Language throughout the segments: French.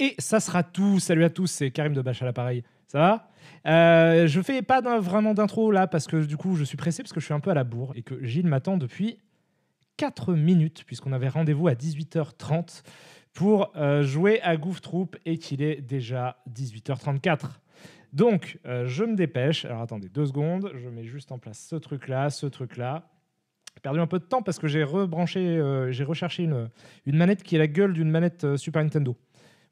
Et ça sera tout. Salut à tous, c'est Karim de Bâche à l'appareil. Ça va? Euh, Je fais pas vraiment d'intro là parce que du coup je suis pressé parce que je suis un peu à la bourre et que Gilles m'attend depuis 4 minutes puisqu'on avait rendez-vous à 18h30 pour euh, jouer à Goof Troop et qu'il est déjà 18h34. Donc euh, je me dépêche. Alors attendez deux secondes, je mets juste en place ce truc là, ce truc là. Perdu un peu de temps parce que j'ai rebranché, euh, j'ai recherché une, manette qui est la gueule d'une manette Super Nintendo.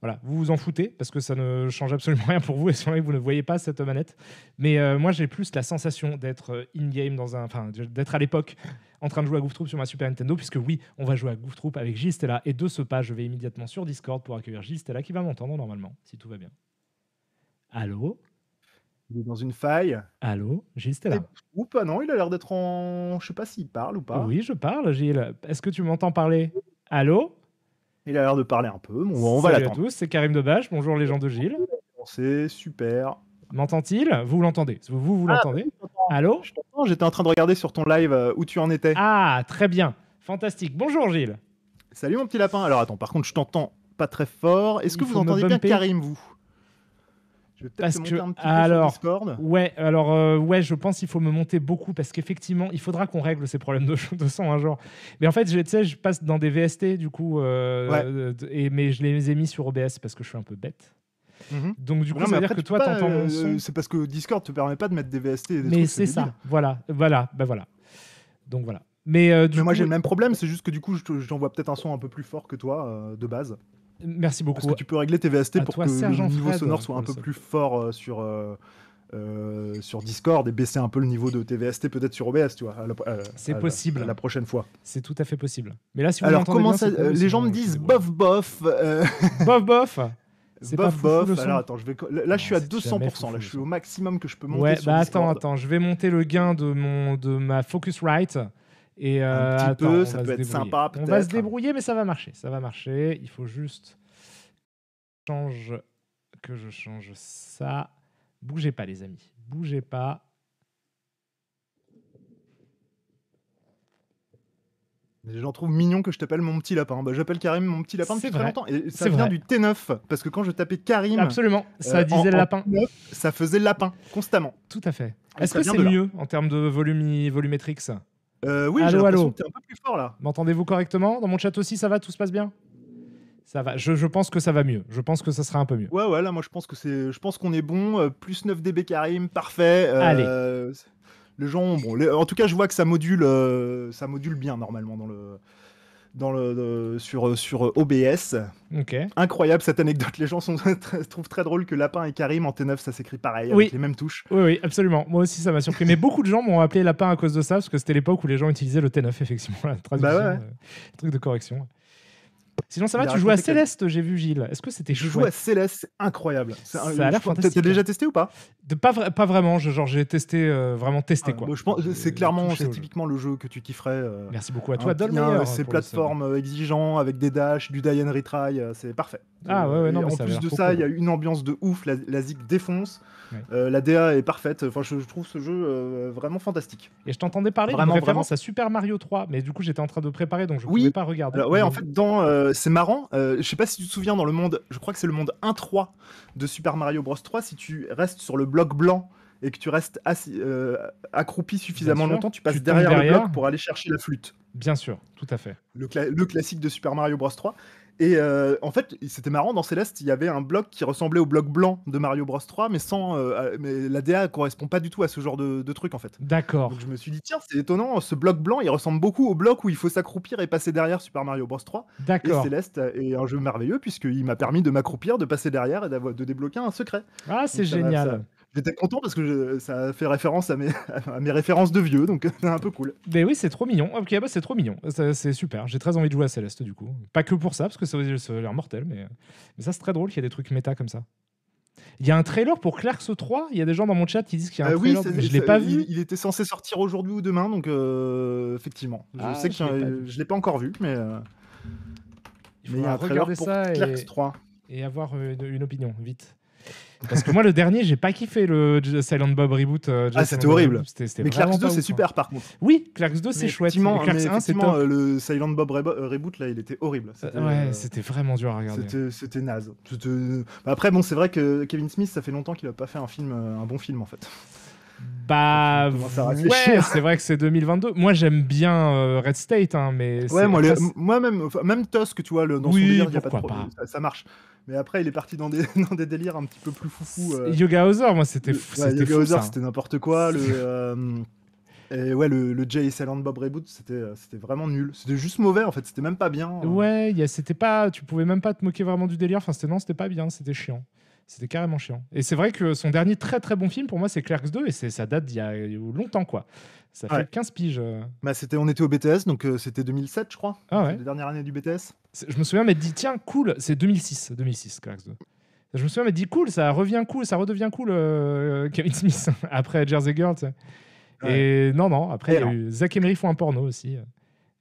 Voilà, vous vous en foutez parce que ça ne change absolument rien pour vous et vous ne voyez pas cette manette. Mais euh, moi, j'ai plus la sensation d'être euh, in-game, dans un, enfin, d'être à l'époque en train de jouer à Goof Troop sur ma Super Nintendo, puisque oui, on va jouer à Goof Troop avec Gilles Stella. Et de ce pas, je vais immédiatement sur Discord pour accueillir Gilles Stella qui va m'entendre normalement, si tout va bien. Allô? Il est dans une faille. Allô? Gilles Stella? Et- Ou pas, non, il a l'air d'être en. Je sais pas s'il parle ou pas. Oui, je parle, Gilles. Est-ce que tu m'entends parler? Allô? Il a l'air de parler un peu. Bon, on va Salut à tous, c'est Karim Debache. Bonjour les gens de Gilles. C'est super. M'entend-il? Vous l'entendez? Vous, vous Ah, l'entendez? Allô? Je t'entends, J'étais en train de regarder sur ton live euh, où tu en étais. Ah, très bien. Fantastique. Bonjour Gilles. Salut mon petit lapin. Alors attends, par contre, je t'entends pas très fort. Est-ce que Il vous me entendez bien bumper. Karim, vous? Je vais peut-être Parce te monter que- un petit peu alors, sur Discord. Ouais, alors euh, ouais, je pense qu'il faut me monter beaucoup parce qu'effectivement, il faudra qu'on règle ces problèmes de, de son un jour. Mais en fait, je- je passe dans des VST du coup, euh, Ouais. et, mais je les ai mis sur OBS parce que je suis un peu bête. Mhm. Donc du coup, Non, ça veut dire que toi, t'entends mon euh, son. C'est parce que Discord te permet pas de mettre des VST. Et des Mais c'est ça. Voilà, voilà, ben voilà. Donc voilà. Mais, euh, du Mais moi coup, j'ai le même problème, c'est juste que du coup j'envoie peut-être un son un peu plus fort que toi euh, de base. Merci beaucoup. Parce que tu peux régler tes VST À pour toi, que le niveau Fred, sonore pour soit un peu plus fort euh, sur, euh, euh, sur Discord et baisser un peu le niveau de tes VST peut-être sur OBS, tu vois. à- C'est la- possible. à la prochaine fois. C'est tout à fait possible. Mais là, si vous Alors comment bien, ça euh, Les gens me disent bof bof. euh, bof bof. Bof bof. Alors attends, je vais là je suis à c'est 200%. jamais Là je suis au maximum que je peux monter Ouais, sur bah Discord. attends, attends, je vais monter le gain de mon de ma Focusrite et euh, Un petit attends, peu, ça peut être sympa, On va se débrouiller, mais ça va marcher, ça va marcher. Il faut juste change que je change ça. Bougez pas, les amis, bougez pas. Les gens trouvent mignon que je t'appelle mon petit lapin. Bah, j'appelle Karim mon petit lapin depuis très longtemps. Et ça vient vrai. du T9 parce que quand je tapais Karim, Absolument, ça euh, disait en- en lapin. T9, ça faisait lapin constamment. Tout à fait. Est-ce ça que c'est mieux en termes de volumétrique Euh, oui, Allô, allô. que t'es un peu plus fort là. M'entendez-vous correctement Dans mon chat aussi, ça va Tout se passe bien Ça va. Je, je pense que ça va mieux. Je pense que ça sera un peu mieux. Ouais, ouais, là, moi, je pense que c'est, je pense qu'on est bon. euh, plus 9 dB Karim, parfait. euh, Allez. Les gens, bon, les- en tout cas, je vois que ça module, ça module bien normalement dans le, dans le, de- sur sur OBS. Ok. Incroyable cette anecdote. Les gens sont trouvent très drôle que Lapin et Karim en T9, ça s'écrit pareil, Oui. avec les mêmes touches. Oui, oui, absolument. Moi aussi, ça m'a surpris. Mais beaucoup de gens m'ont appelé lapin à cause de ça, parce que c'était l'époque où les gens utilisaient le T9, effectivement, la traduction, Bah ouais. euh, le truc de correction. Sinon, ça va, tu joues à que- Céleste, j'ai vu Gilles. Est-ce que c'était Je joue à Céleste, c'est incroyable. Un- Ça a l'air fantastique, T'as déjà testé ou pas? De, pas, vra- pas vraiment, je- genre j'ai testé, euh, vraiment testé Ah, quoi. bah, Je pense, J'ai c'est clairement, c'est typiquement le jeu que tu kifferais. euh, Merci beaucoup à toi, Dolmeyer. un- hein, Ces plateformes euh, exigeants avec des dashs, du die and retry, euh, c'est parfait. Ah ouais, ouais, non, mais en plus de ça, il y a une ambiance de ouf, la, la zig défonce, Ouais. euh, la DA est parfaite. Enfin, je, je trouve ce jeu euh, vraiment fantastique. Et je t'entendais parler Vraiment, référence à Super Mario 3, mais du coup j'étais en train de préparer, donc je Oui. pouvais pas regarder. Alors, ouais, en fait, dans, euh, c'est marrant. euh, je sais pas si tu te souviens dans le monde, je crois que c'est le monde 1-3 de Super Mario Bros 3. Si tu restes sur le bloc blanc et que tu restes assis, euh, accroupi suffisamment longtemps, tu passes Tu derrière, le bloc pour aller chercher la flûte. Bien sûr, tout à fait. le, cla- le classique de Super Mario Bros 3. Et euh, en fait, c'était marrant, dans Céleste, il y avait un bloc qui ressemblait au bloc blanc de Mario Bros 3, mais sans. euh, mais la DA correspond pas du tout à ce genre de, de truc en fait. D'accord. Donc je me suis dit, tiens, c'est étonnant, ce bloc blanc, il ressemble beaucoup au bloc où il faut s'accroupir et passer derrière Super Mario Bros 3. Et D'accord. Céleste est un jeu merveilleux puisqu'il m'a permis de m'accroupir, de passer derrière et de débloquer un secret. Ah, c'est génial. ça- J'étais content parce que je- ça fait référence à mes, à mes références de vieux, donc c'est un peu cool. Mais oui, c'est trop mignon. Ok, bah c'est trop mignon. C'est super. J'ai très envie de jouer à Céleste du coup. Pas que pour ça, parce que ça, ça a l'air mortel, mais, mais ça c'est très drôle qu'il y ait des trucs méta comme ça. Il y a un trailer pour Clerks 3. Il y a des gens dans mon chat qui disent qu'il y a un Euh, oui, trailer. c'est- je l'ai pas il, vu. il était censé sortir aujourd'hui ou demain, donc euh, effectivement. Je Ah, sais que je l'ai pas encore vu, mais euh, Il mais il y a un trailer regarder pour ça Clerks et, 3. et avoir une, une opinion vite. Parce que moi, le dernier, j'ai pas kiffé le Silent Bob reboot. euh, Ah, c'était horrible. Mais Clerks 2, pas c'est ouf, hein. super par contre. Oui, Clerks 2, c'est chouette. effectivement, mais 1, c'est effectivement, top. le Silent Bob euh, reboot, là, il était horrible. Euh, ouais, c'était vraiment dur à regarder. C'était naze. Bah, après, bon, c'est vrai que Kevin Smith, ça fait longtemps qu'il a pas fait un film, un bon film en fait. Bah, ouais, c'est vrai que c'est 2022. Moi, j'aime bien euh, Red State, hein, mais. Ouais, moi, les- après, c'est- moi même, Tusk, tu vois, le, dans Oui, son délire, il y a pas de pourquoi pro- pas. Ça, ça marche. Mais après, il est parti dans des, dans des délires un petit peu plus foufou. euh, Yoga Hauser, moi, c'était fou. ouais, Yoga fou, Hauser, ça. c'était n'importe quoi. Le, euh, et ouais, le, le Jay et Silent Bob reboot, c'était euh, c'était vraiment nul. C'était juste mauvais en fait. C'était même pas bien. Ouais, y a- c'était pas, tu pouvais même pas te moquer vraiment du délire. Enfin, c'était non, c'était pas bien, c'était chiant. C'était carrément chiant. Et c'est vrai que son dernier très très bon film pour moi, c'est Clerks 2 et c'est ça date d'il y a longtemps quoi. Ça fait Ouais. 15 piges. euh. Bah, c'était, on était au BTS, donc euh, c'était 2007, je crois. Ah ouais. La dernière année du BTS. Je me souviens m'être dit tiens cool, c'est 2006, 2006 Clerks 2. Je me souviens m'être dit cool, ça revient cool, ça redevient cool euh, Kevin Smith après Jersey Girl. Et non non, après il y a eu Zack Emery font un porno aussi euh,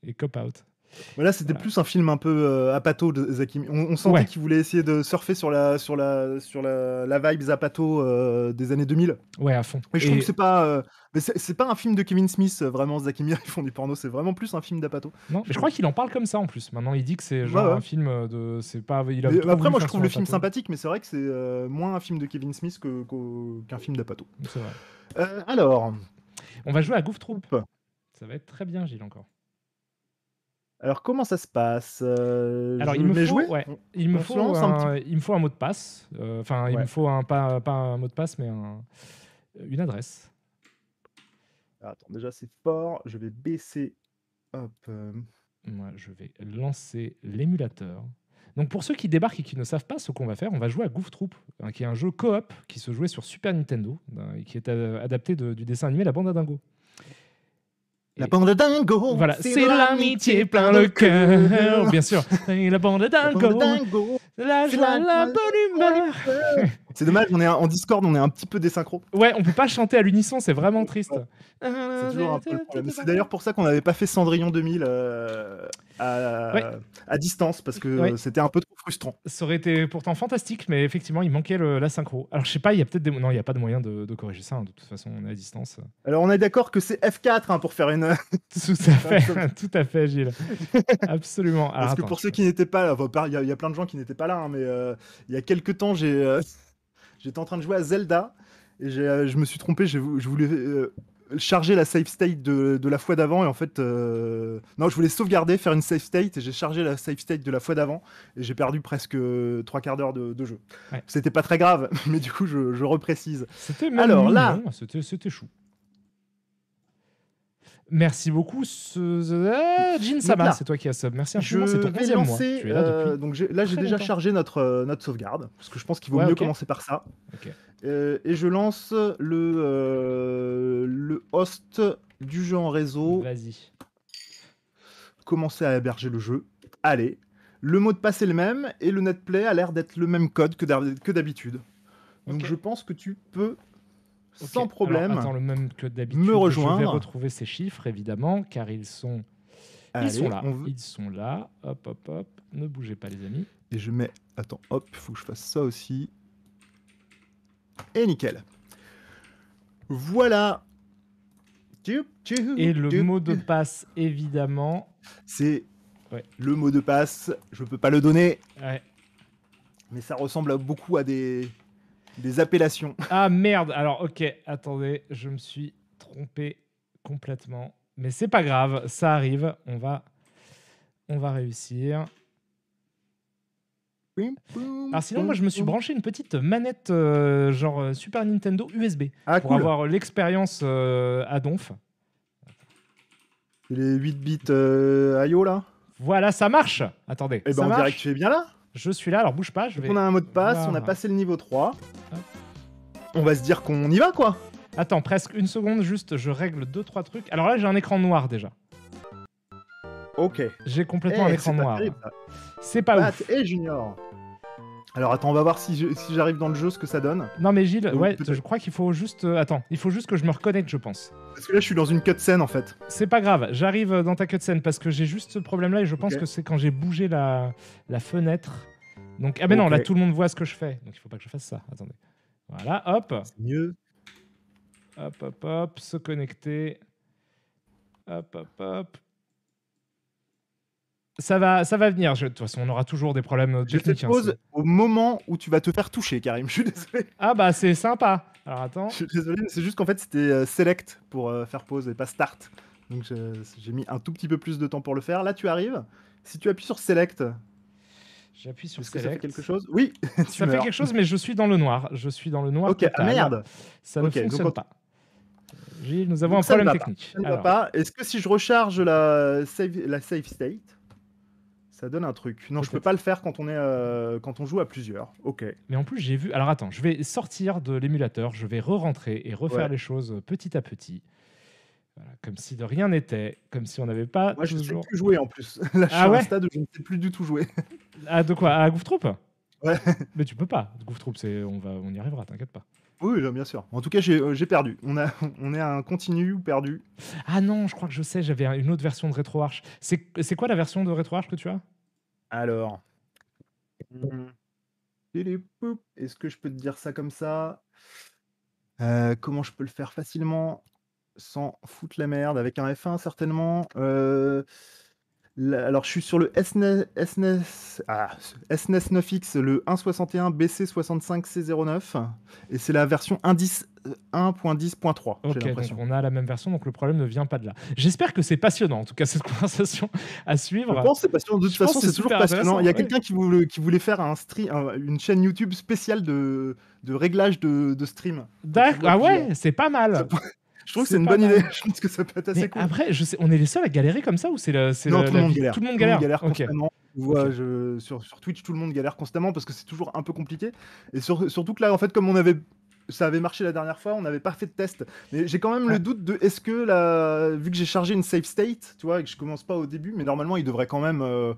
et Cop Out. Voilà, c'était Voilà. plus un film un peu euh, apato de Zakimi. On, on sentait Ouais. qu'il voulait essayer de surfer sur la sur la sur la, la vibe zapato euh, des années 2000. Ouais à fond. Mais je Et- trouve que c'est pas euh, mais c'est pas un film de Kevin Smith euh, vraiment Zakimir ils font du porno, c'est vraiment plus un film d'apato. Non, mais je crois qu'il en parle comme ça en plus. Maintenant, il dit que c'est genre Ouais, ouais. un film de. C'est pas. Il a Mais après moi je trouve le film sympathique mais c'est vrai que c'est euh, moins un film de Kevin Smith qu'un film d'apato. C'est vrai. Euh, alors, On va jouer à Goof Troop. Ça va être très bien, Gilles, encore. Alors comment ça se passe Euh, Alors, il me faut- jouer? ouais. Il me, faut un un, il me faut un mot de passe. Euh, Enfin, il Ouais. me faut un, pas, pas un mot de passe, mais un- une adresse. Ah, Attends, déjà c'est fort, je vais baisser hop euh, Moi, je vais lancer l'émulateur. Donc, pour ceux qui débarquent et qui ne savent pas ce qu'on va faire, on va jouer à Goof Troop, hein, qui est un jeu coop qui se jouait sur Super Nintendo hein, et qui est adapté de- du dessin animé La Bande à Dingo. La bande de dingo. Voilà, c'est l'amitié plein le cœur, bien sûr. Et la bande à La bande dingo, dingo. la joie, la bonne humeur. C'est dommage, on est en Discord, on est un petit peu désynchro. Ouais, on peut pas chanter à l'unisson, c'est vraiment triste. C'est toujours un peu le problème. C'est d'ailleurs pour ça qu'on n'avait pas fait Cendrillon 2000 euh, à, Ouais. à distance, parce que Ouais. c'était un peu trop frustrant. Ça aurait été pourtant fantastique, mais effectivement, il manquait le- la synchro. Alors, je sais pas, il y a peut-être des... Non, il n'y a pas de moyen de, de corriger ça. hein, De toute façon, on est à distance. Alors on est d'accord que c'est F4 hein, pour faire une... Tout à fait, tout à fait, Gilles. Absolument. Alors, Parce que pour ceux qui n'étaient pas là, il y, a- il y a plein de gens qui n'étaient pas là, hein, mais euh, il y a quelques temps, j'ai, euh, j'étais en train de jouer à Zelda et euh, je me suis trompé, je voulais euh, charger la save state de, de la fois d'avant et en fait, euh, non, je voulais sauvegarder, faire une save state et j'ai chargé la save state de la fois d'avant et j'ai perdu presque euh, trois quarts d'heure de, de jeu. Ouais. C'était pas très grave, mais du coup, je, je reprécise. C'était même Alors, là- mignon, C'était, c'était chou. Merci beaucoup, ce... euh, Jin Sama, c'est toi qui as sub. Merci Je infiniment, c'est ton 11e mois. Tu es là euh, donc j'ai- là, j'ai déjà longtemps. chargé notre, notre sauvegarde parce que je pense qu'il vaut Ouais, mieux commencer par ça. Ok. Euh, et je lance le, euh, le host du jeu en réseau. Vas-y. Commencer à héberger le jeu. Allez. Le mot de passe est le même et le netplay a l'air d'être le même code que d'hab- que d'habitude. Donc je pense que tu peux sans problème. Alors, attends, le même que d'habitude. me Je vais rejoindre. retrouver ces chiffres, évidemment, car ils sont, Allez, ils sont là. veut- Ils sont là. Hop, hop, hop. Ne bougez pas, les amis. Et je mets. Attends, hop, il faut que je fasse ça aussi. Et nickel. Voilà. Et le mot de passe, évidemment. C'est Ouais. le mot de passe. Je peux pas le donner, Ouais. mais ça ressemble beaucoup à des, des appellations. Ah merde. Alors, ok, attendez, je me suis trompé complètement. Mais c'est pas grave, ça arrive. On va, on va réussir. Alors sinon, moi, je me suis branché une petite manette euh, genre euh, Super Nintendo USB Ah, pour cool. avoir l'expérience euh, à donf. Les 8 bits euh, IO là Voilà, ça marche. Attendez, Eh ça ben on dirait que tu es bien là. Je suis là, alors bouge pas, je vais. On a un mot de passe, on a passé le niveau 3. Hop. On va se dire qu'on y va quoi. Attends, presque une seconde, juste, je règle deux trois trucs. Alors là, j'ai un écran noir déjà. Ok. J'ai complètement Eh, un écran c'est pas noir. C'est pas Pat ouf. et Junior. Alors attends, on va voir si j'arrive dans le jeu ce que ça donne. Non mais Gilles, Ou ouais, je crois qu'il faut juste. euh, attends, il faut juste que je me reconnecte, je pense. Parce que là je suis dans une cutscene en fait. C'est pas grave, j'arrive dans ta cutscene parce que j'ai juste ce problème-là et je pense que c'est quand j'ai bougé la, la fenêtre Donc, ah, mais non, là, tout le monde voit ce que je fais. Donc, il faut pas que je fasse ça. Attendez. Voilà, hop. C'est mieux. Hop, hop, hop. Se connecter. Hop, hop, hop. Ça va, ça va venir. Je- De toute façon, on aura toujours des problèmes fait techniques. hein, pause c'est- au moment où tu vas te faire toucher, Karim. Je suis désolé. ah, bah, c'est sympa. Alors, attends. Je suis désolé, mais c'est juste qu'en fait, c'était euh, select pour euh, faire pause et pas start. Donc je- j'ai mis un tout petit peu plus de temps pour le faire. Là, tu arrives. Si tu appuies sur select, J'appuie sur est-ce que ça fait Select. quelque chose? Oui, tu Ça fait meurs. quelque chose, mais je suis dans le noir. Je suis dans le noir. Ok, ah merde. Ça ne donc fonctionne on- pas. Gilles, nous avons Donc un problème technique. Ça ne va pas. Est-ce que si je recharge la save, la save state, ça donne un truc Non, je peux pas le faire quand on, est, euh, quand on joue à plusieurs. Ok. Mais en plus, j'ai vu. Alors attends, je vais sortir de l'émulateur, je vais re-rentrer et refaire Ouais. les choses petit à petit. Voilà, comme si de rien n'était, comme si on n'avait pas Moi, je sais toujours. plus jouer en plus. Là, je Ah suis à ouais un stade où je ne sais plus du tout jouer. Ah, de quoi? À Goof Troop Ouais. Mais tu peux pas. Goof Troop, c'est... On, va... on y arrivera, t'inquiète pas. Oui, là, bien sûr. En tout cas, j'ai euh, j'ai perdu. On, a, on est à un continu ou perdu. Ah non, je crois que je sais, j'avais une autre version de RetroArch. C'est, c'est quoi la version de RetroArch que tu as? Alors. Hmm. Télépoup. Est-ce que je peux te dire ça comme ça? Euh, Comment je peux le faire facilement? Sans foutre la merde Avec un F1 certainement. Euh, alors je suis sur le SNES, SNES, ah, SNES 9X, le 1.61 BC65C09. Et c'est la version 1.10, euh, 1.10.3. Ok, j'ai donc l'impression. on a la même version, donc le problème ne vient pas de là. J'espère que c'est passionnant, en tout cas, cette conversation à suivre. Je pense que c'est passionnant. De toute Je façon, c'est toujours passionnant. Il y a quelqu'un qui, voulait, qui voulait faire un stream, un- une chaîne YouTube spéciale de, de réglage de, de stream. D'accord. Ah ouais, c'est pas mal. Je trouve que C'est une bonne mal. idée. Je pense que ça peut être assez Mais cool. après, je sais, on est les seuls à galérer comme ça ou c'est la, c'est non, la- tout le monde galère. Tout le monde galère. Constamment. Je vois, je- sur, sur Twitch, tout le monde galère constamment parce que c'est toujours un peu compliqué. Et sur- surtout que là, en fait, comme on avait. Ça avait marché la dernière fois, on n'avait pas fait de test. Mais j'ai quand même Ouais. le doute de est-ce que la... vu que j'ai chargé une save state, tu vois, et que je commence pas au début, mais normalement il devrait quand même, euh,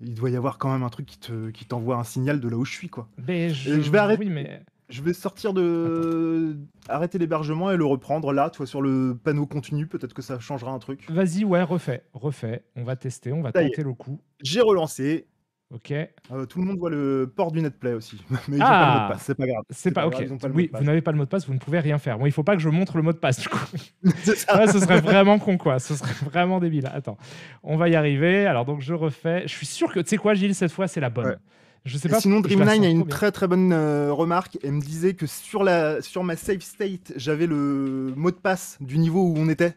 il doit y avoir quand même un truc qui te qui t'envoie un signal de là où je suis quoi. Mais je, je vais arrêter- Oui, mais Je vais sortir de arrêter l'hébergement et le reprendre là, tu vois, sur le panneau continu, peut-être que ça changera un truc. vas-y, ouais, refais, refais. On va tester, on va Ça tenter le coup. J'ai relancé. Ok. Euh, tout le monde voit le port du netplay aussi, mais ils ont pas le mot Ah de passe, c'est pas grave. C'est pas, ok. pas oui, vous n'avez pas le mot de passe, vous ne pouvez rien faire. Bon, il faut pas que je montre le mot de passe du coup. Ça. Ouais, ce serait vraiment con, quoi. Ce serait vraiment débile. Attends, on va y arriver. Alors, donc, je refais. Je suis sûr que, tu sais quoi, Gilles, cette fois, c'est la bonne. Ouais. Je sais Et pas. sinon, je la Dream9 sens a une très très bonne euh, remarque. Elle me disait que sur, la, sur ma save state, j'avais le mot de passe du niveau où on était.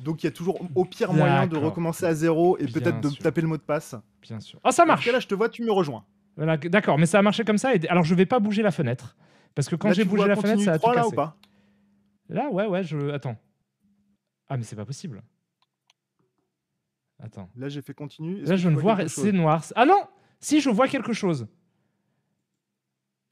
Donc il y a toujours au pire moyen de recommencer à zéro et peut-être de sûr. taper le mot de passe. Bien sûr. Ah, ça En tout marche. cas, là, je te vois, tu me rejoins. Voilà, D'accord, mais ça a marché comme ça. Et... Alors, je vais pas bouger la fenêtre. Parce que quand j'ai bougé la fenêtre, ça a 3, tout là cassé. ou pas Là, ouais, ouais, je. Attends. Ah, mais c'est pas possible. Attends. Là, j'ai fait continue. Là, je ne vois. C'est noir. Ah non Si, je vois quelque chose.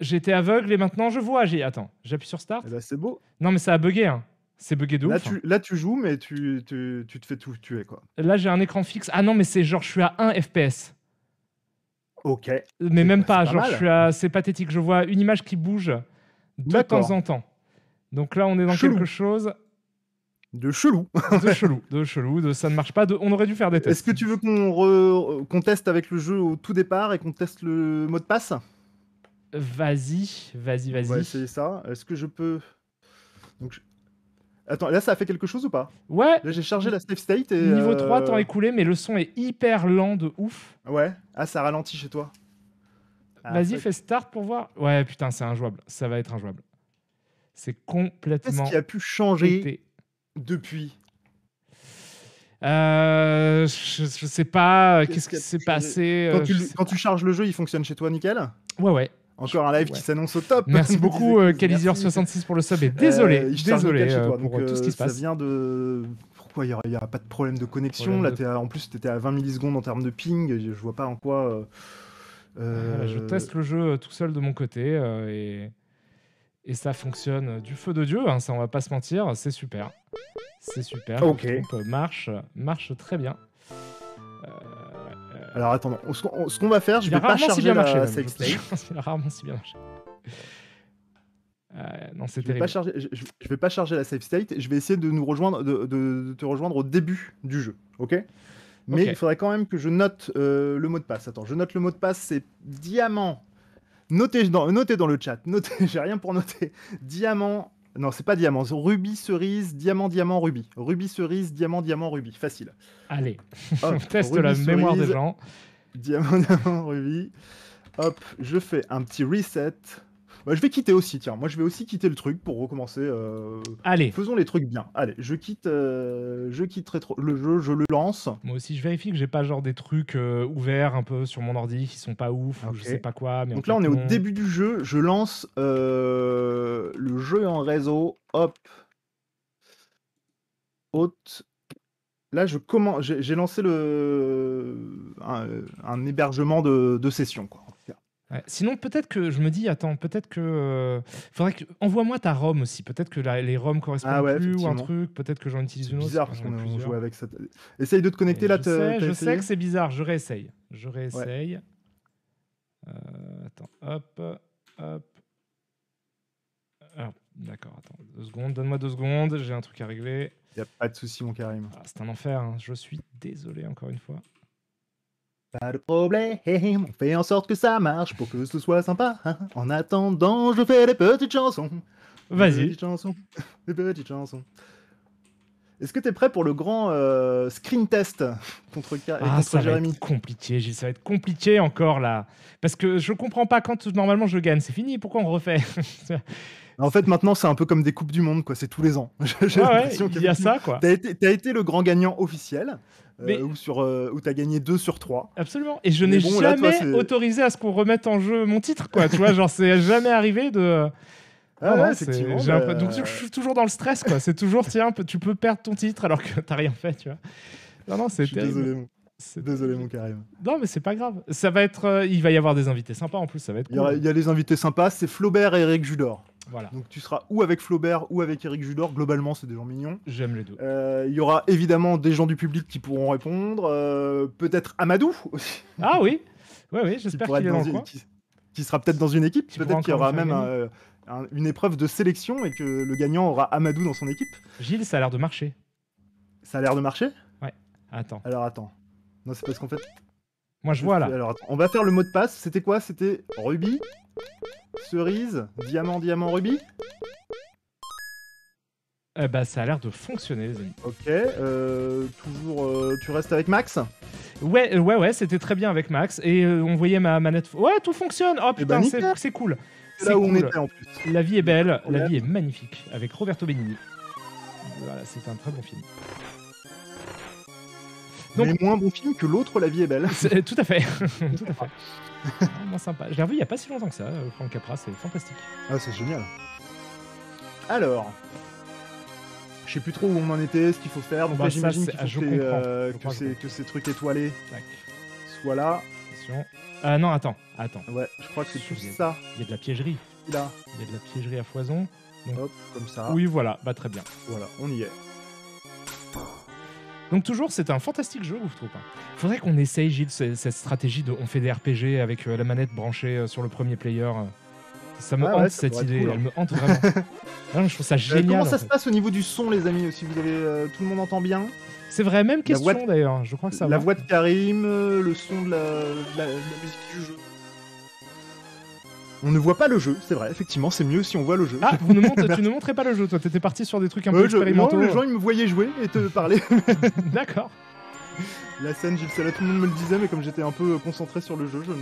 J'étais aveugle et maintenant je vois. J'ai... Attends, j'appuie sur Start. Eh ben, c'est beau. Non, mais ça a bugué. Hein. C'est bugué de Là ouf. hein. tu, là, tu joues, mais tu, tu, tu te fais tout tuer, quoi. Là, j'ai un écran fixe. Ah non, mais c'est genre, je suis à 1 FPS. Ok. Mais même pas. Genre, mal. je suis à... c'est pathétique. Je vois une image qui bouge de temps en temps. Donc là, on est dans Chelou. quelque chose De chelou. de chelou. De chelou. De ça ne marche pas. De... On aurait dû faire des tests. Est-ce que tu veux qu'on teste avec le jeu au tout départ et qu'on teste le mot de passe? Vas-y, vas-y, On va vas-y. essayer ça. Est-ce que je peux? Donc, je- Attends, là, ça a fait quelque chose ou pas? Ouais, Là, j'ai chargé la save state et. niveau euh, 3, temps écoulé, mais le son est hyper lent de ouf. Ouais. Ah, ça ralentit chez toi. Ah, Vas-y, fais start pour voir. Ouais, putain, c'est injouable. Ça va être injouable. C'est Qu'est-ce complètement qui a pu changer? Depuis Euh, je, je sais pas. euh, Qu'est-ce qui s'est passé quand euh, tu, quand tu charges le jeu, il fonctionne chez toi nickel? Ouais, ouais. Encore un live Ouais. qui s'annonce au top. Merci Me beaucoup, disait euh, Chris, merci. Kalizor66 pour le sub. Et désolé, Euh, désolé euh, pour donc, euh, tout ce qui se passe. Ça vient de. Pourquoi il n'y a, pas de problème de connexion Problème Là, de- t'es à- en plus, tu étais à 20 millisecondes en termes de ping. Je, vois pas en quoi. Voilà, je teste le jeu tout seul de mon côté et, et ça fonctionne du feu de Dieu, hein, ça on va pas se mentir, c'est super. C'est super. Ok. Le marche, marche très bien. Euh, Alors attends, ce qu'on ce qu'on va faire, je il a vais pas rarement si charger bien la marché. même, save je te state. jure, il a rarement si bien marché. Euh, non, c'est Je vais, terrible. pas charger, je, je- je vais pas charger la save state. Je vais essayer de nous rejoindre, de, de- de te rejoindre au début du jeu, ok? Mais Ok. il faudrait quand même que je note euh, le mot de passe. Attends, je note le mot de passe, c'est diamant. Notez dans, notez dans le chat. Notez, j'ai rien pour noter. Diamant. Non, c'est pas diamant. Rubis, cerise, diamant, diamant, rubis. Rubis, cerise, diamant, diamant, rubis. Facile. Allez, Hop, on teste rubis, la mémoire des gens. Diamant, diamant, rubis. Hop, je fais un petit reset. Bah, je vais quitter aussi, tiens. Moi, je vais aussi quitter le truc pour recommencer. euh, Allez, Faisons les trucs bien. Allez, je quitte, euh, je quitte rétro- le jeu, je le lance. moi aussi, je vérifie que j'ai pas genre des trucs euh, ouverts un peu sur mon ordi qui sont pas ouf ou je sais pas quoi. Mais Donc là, on est au début du jeu. Je lance le jeu en réseau. Hop. Haute. Là, je commence. J'ai j'ai lancé le un, un hébergement de, de session. Quoi. Ouais. Sinon, peut-être que je me dis, attends, peut-être que. euh, faudrait que. Envoie-moi ta ROM aussi. Peut-être que la- les ROM correspondent Ah ouais, plus ou un effectivement. truc. Peut-être que j'en utilise C'est une autre. bizarre parce j'en ai qu'on on plusieurs. joue avec ça. Essaye de te connecter Et là. je t'as- sais, t'as je sais essayé que c'est bizarre. Je réessaye. Je réessaye. Euh, attends, hop, hop. Alors, d'accord, attends, deux secondes. Donne-moi deux secondes. J'ai un truc à régler. Y a pas de souci, mon Karim. Ah, c'est un enfer. hein. Je suis désolé encore une fois. Pas de problème, on fait en sorte que ça marche pour que ce soit sympa. hein. En attendant, je fais des petites chansons. Des Vas-y. petites chansons. Des petites chansons. Est-ce que tu es prêt pour le grand euh, screen test contre, Ka- Ah, contre ça va être compliqué, ça va être compliqué encore là. Parce que je comprends pas quand normalement je gagne, c'est fini, pourquoi on refait? En fait, maintenant, c'est un peu comme des Coupes du Monde, quoi. C'est tous les ans. J'ai Ouais, il y a ça quoi. T'as été, t'as été le grand gagnant officiel, Mais- où, sur, euh, où t'as gagné 2 sur 3. Absolument. Et je n'ai bon, là, toi, jamais autorisé à ce qu'on remette en jeu mon titre, quoi. tu vois, genre, c'est jamais arrivé de. Ah Non, ouais, c'est- effectivement. bah, Donc, je suis toujours dans le stress, quoi. C'est toujours, tiens, tu peux perdre ton titre alors que t'as rien fait, tu vois. Non, non, c'est désolé, mon- désolé, mon Karim. Non, mais c'est pas grave. Ça va être. euh, il va y avoir des invités sympas en plus, ça va être Il y, il a les invités sympas, c'est Flaubert et Eric Judor. Voilà, Donc tu seras ou avec Flaubert ou avec Eric Judor. Globalement, c'est des gens mignons. j'aime les deux. Euh, Il y aura évidemment des gens du public qui pourront répondre. euh, peut-être Amadou aussi. Ah oui Ouais, oui, qui, j'espère qu'il est être dans une- qui- qui sera peut-être dans une équipe. Peut-être qu'il y aura même un- une épreuve de sélection et que le gagnant aura Amadou dans son équipe. Gilles, ça a l'air de marcher. Ça a l'air de marcher? Attends. Alors attends. Non, c'est parce qu'en fait. Moi, je vois là. Alors attends, on va faire le mot de passe. C'était quoi? C'était rubis, cerise, diamant, diamant, rubis? Eh ben, ça a l'air de fonctionner, les amis. Ok. euh, toujours, euh, tu restes avec Max? Ouais, euh, ouais, ouais, c'était très bien avec Max. Et euh, on voyait ma manette. Ouais, tout fonctionne. Oh Eh putain, ben, c'est nickel. c'est cool. C'est là où on était en plus. La vie est belle, la vie est magnifique. Avec Roberto Benigni. Voilà, c'est un très bon film. Donc- Mais moins bon film que l'autre, La vie est belle. C'est- Tout à fait. tout à fait. Vraiment sympa. Je l'ai revu il y a pas si longtemps que ça, euh, Franck Capra, c'est fantastique. Ah, c'est génial. Alors, je sais plus trop où on en était, ce qu'il faut faire. Donc Bah, là, j'imagine ah, comprends. euh, que, ces, que ces trucs étoilés Tac. soient là. Attention. Ah non, attends, attends. Ouais, je crois que c'est tout a- ça, Il y a de la piégerie. là. Il y a de la piégerie à foison. Hop, comme ça. Oui, voilà, bah très bien. Voilà, on y est. Donc toujours, c'est un fantastique jeu, trouve pas. Faudrait qu'on essaye, Gilles, ce- cette stratégie de on fait des RPG avec euh, la manette branchée euh, sur le premier player. euh. Ça me Ah hante ouais, ça cette idée, cool, hein. elle me hante vraiment. Non, je trouve ça génial. comment en ça fait. se passe au niveau du son, les amis aussi Vous avez euh, tout le monde entend bien? C'est vrai, même question de- d'ailleurs. Je crois que ça La va. voix de Karim, le son de la, de la- de la musique du jeu. On ne voit pas le jeu, c'est vrai. Effectivement, c'est mieux si on voit le jeu. Ah, vous ne tu ne montrais pas le jeu, toi. T'étais parti sur des trucs un peu je- non, expérimentaux. les gens ils me voyaient jouer et te parler. D'accord. La scène, Gilles Salah, tout le monde me le disait, mais comme j'étais un peu concentré sur le jeu, je ne.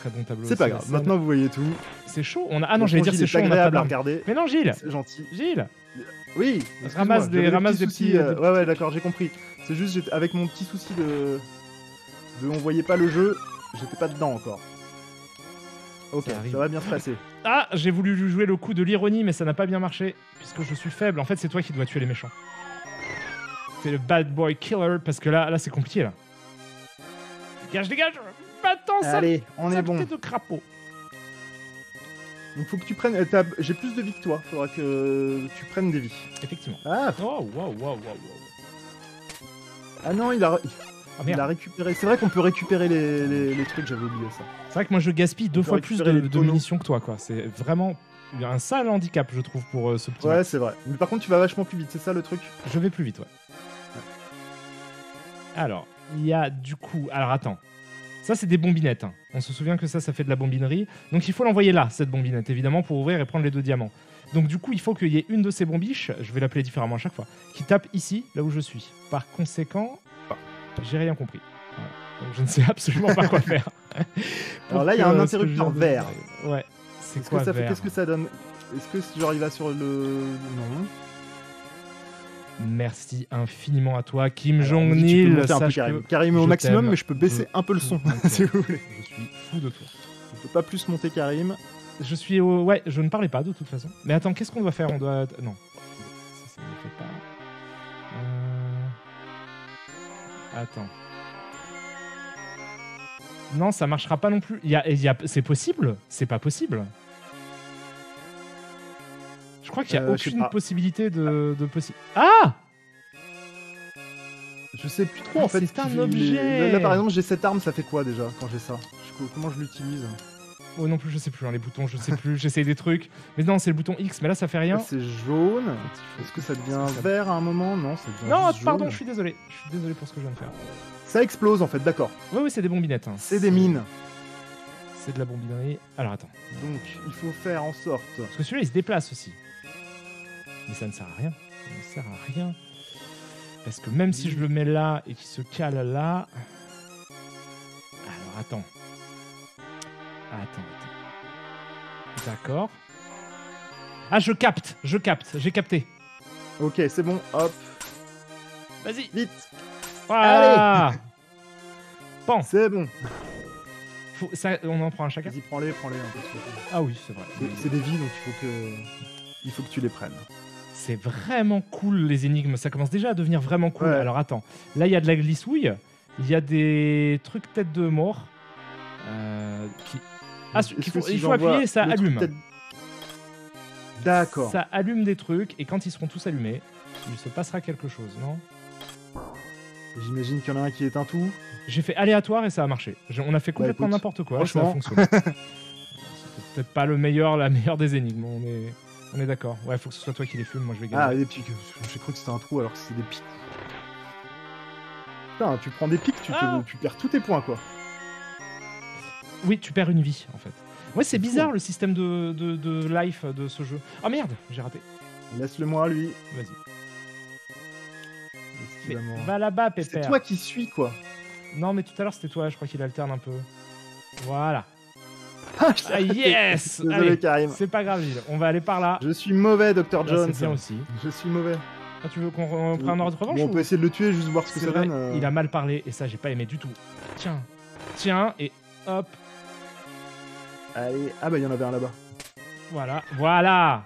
Très bon tableau. C'est pas grave. Maintenant, vous voyez tout. C'est chaud. On a... Ah non, j'allais dire c'est est chaud. On a pas agréable à d'arme. regarder. Mais non, Gilles. C'est gentil. Gilles. Oui. Ramasse des- ramasse des soucis, petits- euh, des Ouais, ouais, d'accord, j'ai compris. C'est juste avec mon petit souci de. de on voyait pas le jeu, j'étais pas dedans encore. Ok, Ça va bien se passer. Ah, j'ai voulu lui jouer le coup de l'ironie, mais ça n'a pas bien marché, puisque je suis faible. En fait, c'est toi qui dois tuer les méchants. C'est le bad boy killer, parce que là, là c'est compliqué, là. Dégage, dégage Attends, ça Allez, on est bon. de crapaud. Donc faut que tu prennes. euh, J'ai plus de vie que toi. Faudra que tu prennes des vies. Effectivement. Ah, Oh, waouh, waouh, waouh, waouh. ah non, il a, Ah il merde. a récupéré. C'est vrai qu'on peut récupérer les, les- les trucs. J'avais oublié ça. C'est vrai que moi, je gaspille deux fois plus de, munitions que toi, quoi. C'est vraiment un sale handicap, je trouve, pour euh, ce petit. Ouais, c'est vrai. Mais par contre, tu vas vachement plus vite. C'est ça le truc? Je vais plus vite, ouais. Alors, il y a du coup. Alors attends. Ça, c'est des bombinettes. hein. On se souvient que ça, ça fait de la bombinerie. Donc il faut l'envoyer là, cette bombinette, évidemment, pour ouvrir et prendre les deux diamants. Donc du coup, il faut qu'il y ait une de ces bombiches, je vais l'appeler différemment à chaque fois, qui tape ici, là où je suis. Par conséquent, j'ai rien compris. Voilà. Donc je ne sais absolument pas quoi faire. Alors là, il y a un que interrupteur je- vert. Ouais. C'est quoi fait Qu'est-ce que ça donne Est-ce que genre il va sur le. Non. Merci infiniment à toi, Kim Jong-il. monter un peu Sache Karim. Karim au maximum, mais je peux baisser Je- un peu le son, je- si vous voulez. je suis fou de toi. Je peux pas plus monter Karim. Je suis au... Ouais, je ne parlais pas de toute façon. Mais attends, qu'est-ce qu'on doit faire? On doit... Non. Ça, ça ne fait pas. Attends. Non, ça marchera pas non plus. Il y a... y a... C'est possible? C'est pas possible. Je crois qu'il n'y a Euh, aucune possibilité de, de possi- Ah Je sais plus trop Ah, en fait. c'est un objet. Là, là, par exemple, j'ai cette arme, ça fait quoi déjà quand j'ai ça? Je- Comment je l'utilise? Oh non plus, je sais plus. hein, les boutons, je sais plus. J'essaye des trucs. Mais non, c'est le bouton X. Mais là, ça fait rien. C'est jaune. Est-ce que ça devient Est-ce que ça- vert à un moment? Non, ça devient Non, juste pardon, jaune. je suis désolé. Je suis désolé pour ce que je viens de faire. Ça explose en fait, d'accord. Oui, oui, c'est des bombinettes. hein. C'est des mines. C'est de la bombinerie. Alors attends. Donc il faut faire en sorte. Parce que celui-là, il se déplace aussi. Mais ça ne sert à rien. Ça ne sert à rien. Parce que même si je le mets là et qu'il se cale là. Alors attends. Attends, attends. D'accord. Ah, je capte, je capte, j'ai capté. Ok, c'est bon, hop, Vas-y. vite, Voilà. Bon, c'est bon. faut- ça, on en prend un chacun. Vas-y, prends-les, prends-les. plaît. Ah oui, c'est vrai. C'est- C'est des vies, donc il faut que, il faut que tu les prennes. C'est vraiment cool les énigmes, ça commence déjà à devenir vraiment cool. Ouais. Alors attends, là il y a de la glissouille, il y a des trucs tête de mort. euh, qui... Ah, que faut- si il faut appuyer, ça allume. D'accord. Ça allume des trucs et quand ils seront tous allumés, il se passera quelque chose, non? J'imagine qu'il y en a un qui éteint tout. J'ai fait aléatoire et ça a marché. Je- on a fait complètement écoute, n'importe quoi, ça a fonctionné. Peut-être pas le meilleur, la meilleure des énigmes, on est, on est d'accord. Ouais, faut que ce soit toi qui les fume, moi je vais Ah, gagner. des pics. J'ai cru que c'était un trou alors que c'est des pics. Putain, tu prends des pics, tu, te- Ah. tu perds tous tes points quoi. Oui, tu perds une vie en fait. Ouais, c'est C'est bizarre le système de, de, de life de ce jeu. Oh merde, j'ai raté. Laisse-le moi, lui. Vas-y. Va là-bas, C'est Pépère. toi qui suis quoi. Non, mais tout à l'heure c'était toi, je crois qu'il alterne un peu. Voilà. Ah, Ah, yes Désolé, Allez, Karim. c'est pas grave, Gilles. On va aller par là. Je suis mauvais, Dr. Jones. c'est bien aussi. Je suis mauvais. Ah, tu veux qu'on re- on prenne un ordre de revanche Bon, on peut essayer de le tuer, juste voir ce que C'est ça vrai, donne. euh. Il a mal parlé et ça, j'ai pas aimé du tout. Tiens, tiens, et hop, Allez, ah bah il y en avait un là-bas. voilà, voilà.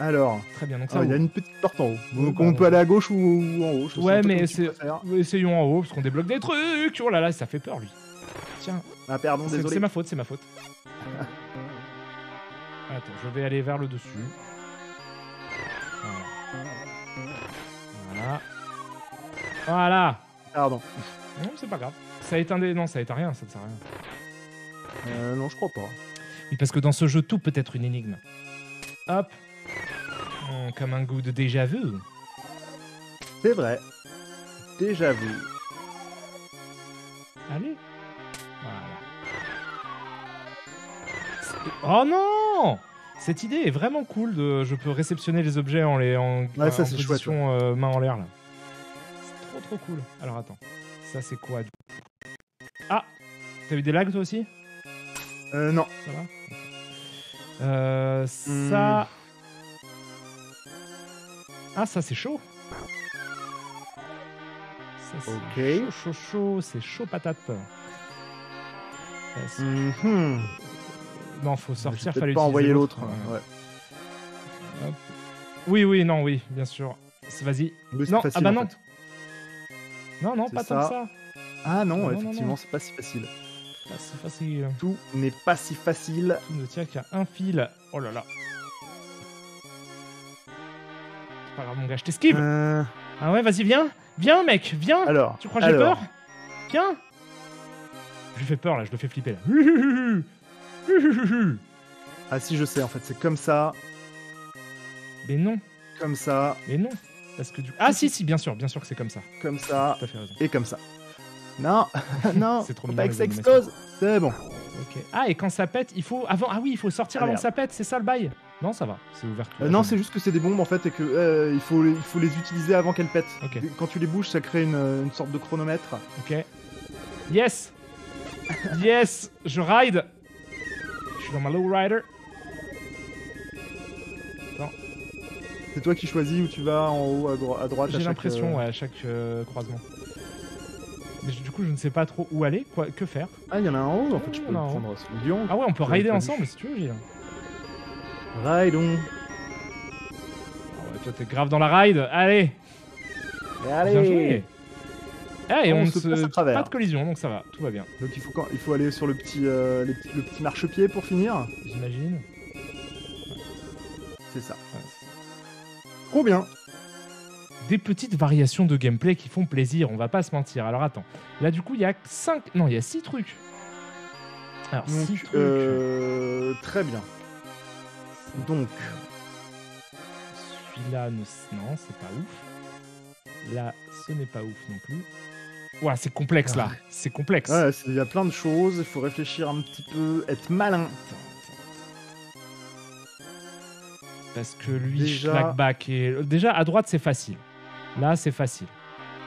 Alors, Très bien, donc ah, ça. il y a une petite porte en haut. Donc bah, on peut aller à gauche ou, ou en haut. je Ouais, mais. Essayons en haut parce qu'on débloque des trucs. Oh là là, ça fait peur lui. Tiens, Ah pardon, c'est désolé. c'est ma faute, c'est ma faute. Attends, je vais aller vers le dessus. Voilà. Voilà. Voilà. Pardon. Non, c'est pas grave. Ça éteint des. Non, ça éteint rien, ça ne sert à rien. Euh, non, je crois pas. Oui, parce que dans ce jeu, tout peut être une énigme. Hop. Oh, comme un goût de déjà vu. C'est vrai. Déjà vu. Allez. Voilà. Oh non Cette idée est vraiment cool. De... Je peux réceptionner les objets en les en, Ouais, ça, en chouette, position euh, main en l'air là. C'est trop trop cool. Alors attends. Ça c'est quoi du- Ah T'as eu des lags toi aussi? Euh, non. Ça va. Euh, Hmm. Ça. Ah, ça c'est chaud. Ça, c'est Ok. Chaud, chaud, chaud, c'est chaud patate. Mhm. Non, faut sortir, fallait pas envoyer l'autre. Ouais. Oui, oui, non, oui, bien sûr. C'est- Vas-y. Non, facile, ah bah en non. fait. Non, non, C'est pas tant que ça. ça. Ah non, Non, effectivement, c'est pas si facile. Pas si facile. Tout n'est pas si facile. Tout ne tient qu'à un fil. Oh là là. C'est pas grave, mon gars, je t'esquive. Euh, Ah ouais, vas-y, viens. Viens, mec, viens. alors. Tu crois que j'ai peur Viens Je lui fais peur là, je le fais flipper là. Ah si, je sais, en fait, c'est comme ça, Mais non, comme ça, mais non. Parce que du Ah si, si, bien sûr, bien sûr que c'est comme ça. comme ça Tout à fait raison. et comme ça. Non, non, C'est trop pas que ça explose. C'est bon. Ah, et quand ça pète, il faut. Avant... Ah oui, il faut sortir Ah, avant merde. que ça pète, c'est ça le bail? Non, ça va, c'est ouvert tout. Euh, non, c'est juste que c'est des bombes en fait et que euh, il, faut, il faut les utiliser avant qu'elles pètent. Quand tu les bouges, ça crée une, une sorte de chronomètre. Ok. Yes Yes Je ride Je suis dans ma lowrider. C'est toi qui choisis où tu vas en haut à, dro- à droite. J'ai l'impression, euh, ouais, à chaque euh, croisement. Mais du coup, je ne sais pas trop où aller, quoi, que faire. Ah, il y en a un en haut. En fait, je Oh, peux le prendre le lion. Ah ouais, on peut rider ensemble si tu veux, Gilles. Raidon. Ah ouais, toi, t'es grave dans la ride. Allez Bien joué Ah, et On on, se se... passe à travers. Pas de collision, donc ça va, tout va bien, Donc il faut, quand- il faut aller sur le petit, euh, les petits- le petit marchepied pour finir. j'imagine. C'est ça. Ouais. Trop bien. Des petites variations de gameplay qui font plaisir, on va pas se mentir. Alors attends, là du coup il y a 5, non il y a 6 trucs. Alors 6 Donc, trucs. euh, très bien. Donc, Celui-là, non c'est pas ouf. Là ce n'est pas ouf non plus. Ouah c'est complexe là, Ouais. c'est complexe. ouais, il y a plein de choses. Il faut réfléchir un petit peu, être malin. Parce que lui, Déjà- Schlagback et déjà à droite c'est facile. Là c'est facile.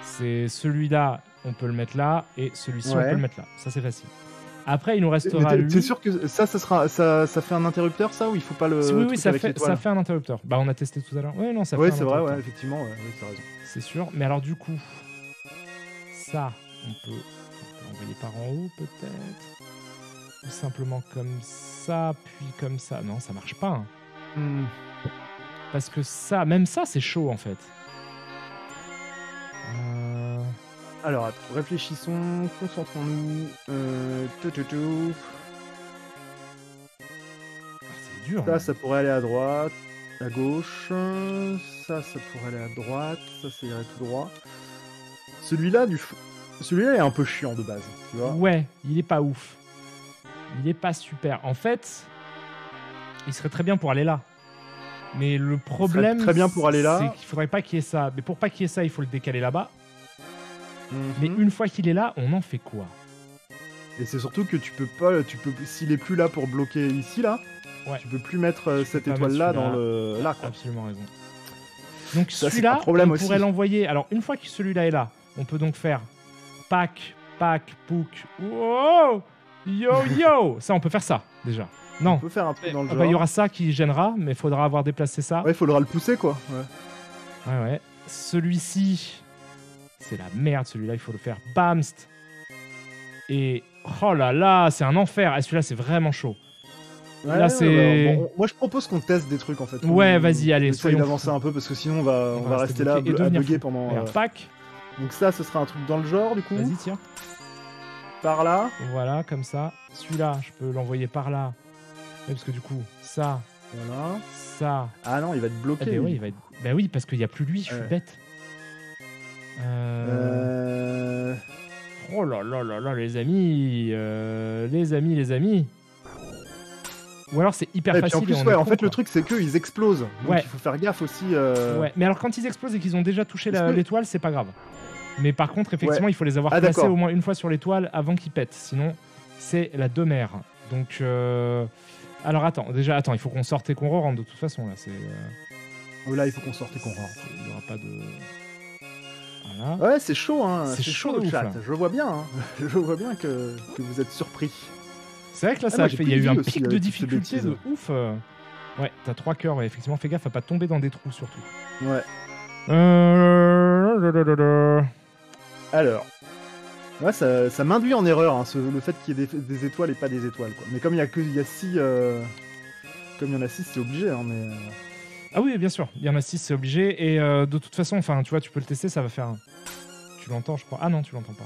C'est celui-là, on peut le mettre là et celui-ci on peut le mettre là. Ça c'est facile. Après il nous restera t'es- sûr que ça, ça sera, ça, ça fait un interrupteur, ça, ou il faut pas le. Oui, oui, ça fait, ça fait un interrupteur. Bah, on a testé tout à l'heure. Oui, non, ça un c'est vrai, ouais, effectivement, ouais, oui, t'as raison. C'est sûr. Mais alors, du coup, ça, on peut, on peut l'envoyer par en haut, peut-être. Ou simplement comme ça, puis comme ça. Non, ça marche pas. hein. Hmm. Parce que ça, même ça, c'est chaud, en fait. Alors, réfléchissons, concentrons-nous. Euh, tout, tout, tout. ah, c'est dur. Ça, hein. ça pourrait aller à droite, à gauche. Ça, ça pourrait aller à droite. Ça, ça irait tout droit. Celui-là, du... celui-là est un peu chiant de base, tu vois. Ouais, il est pas ouf. Il est pas super. En fait, il serait très bien pour aller là. Mais le problème, très bien pour aller là. c'est qu'il faudrait pas qu'il y ait ça. Mais pour pas qu'il y ait ça, il faut le décaler là-bas. Mhm. Mais une fois qu'il est là, on en fait quoi? Et c'est surtout que tu peux pas, tu peux, s'il est plus là pour bloquer ici là, Ouais. tu peux plus mettre euh, Tu cette étoile là dans le là quoi. Absolument raison. Donc celui-là, on aussi. pourrait l'envoyer. Alors une fois que celui-là est là, on peut donc faire pack, pack, pouk. Wow Yo yo Ça, on peut faire ça déjà. On Non. peut faire un truc dans le Ah genre. bah, il y aura ça qui gênera, mais il faudra avoir déplacé ça. Ouais, il faudra le pousser quoi. Ouais. Ouais, ouais. Celui-ci, c'est la merde, celui-là, il faut le faire bamst. Et oh là là, c'est un enfer. Ah, celui-là, c'est vraiment chaud. Ouais, Là, c'est- ouais, bon, moi je propose qu'on teste des trucs en fait. Ouais, vas-y, allez, on essaye d'avancer un peu parce que sinon on va, on va rester là et à bugger pendant. Euh, pack, Donc ça, ce sera un truc dans le genre du coup. vas-y, tire. Par là. Voilà, comme ça. Celui-là, je peux l'envoyer par là. Ouais, parce que du coup, ça, Voilà. ça. Ah non, il va être Ah, bloqué. bah, lui. oui, il va être... bah oui, parce qu'il n'y a plus lui, je suis bête. Euh... Oh là là là là, les amis. euh, Les amis, les amis. Ou alors c'est hyper Et facile. en plus, et on ouais, est en fait, le truc, c'est qu'ils explosent. Donc Ouais. il faut faire gaffe aussi. euh, Ouais, mais alors quand ils explosent et qu'ils ont déjà touché que- l'étoile, c'est pas grave. Mais par contre, effectivement, il faut les avoir Ah, placés d'accord. au moins une fois sur l'étoile avant qu'ils pètent. Sinon, c'est la demeure. Donc, euh, alors attends, déjà, attends, il faut qu'on sorte et qu'on re-rentre de toute façon. Là, c'est, Oh, Là, il faut qu'on sorte et qu'on rentre. Il y aura pas de. Voilà. Ouais, c'est chaud, hein. C'est chaud chaud, de le ouf, chat. là. Je vois bien. hein. Je vois bien que, que vous êtes surpris. C'est vrai que là, Ah, ça moi, fait. Il y a de eu un pic de toutes ces difficulté de ouf. euh. Ouais, t'as trois cœurs, ouais, effectivement, fais gaffe à pas tomber dans des trous surtout. Ouais. Euh... Alors. Ouais, ça, ça m'induit en erreur, hein, ce- le fait qu'il y ait des, des étoiles et pas des étoiles. Quoi. Mais comme il y a que y a six, euh, comme il y en a six, c'est obligé. Hein, mais euh, Ah oui, bien sûr, il y en a 6, c'est obligé. Et euh, de toute façon, enfin, tu vois, tu peux le tester, ça va faire. un- Tu l'entends, je crois. Ah non, tu l'entends pas.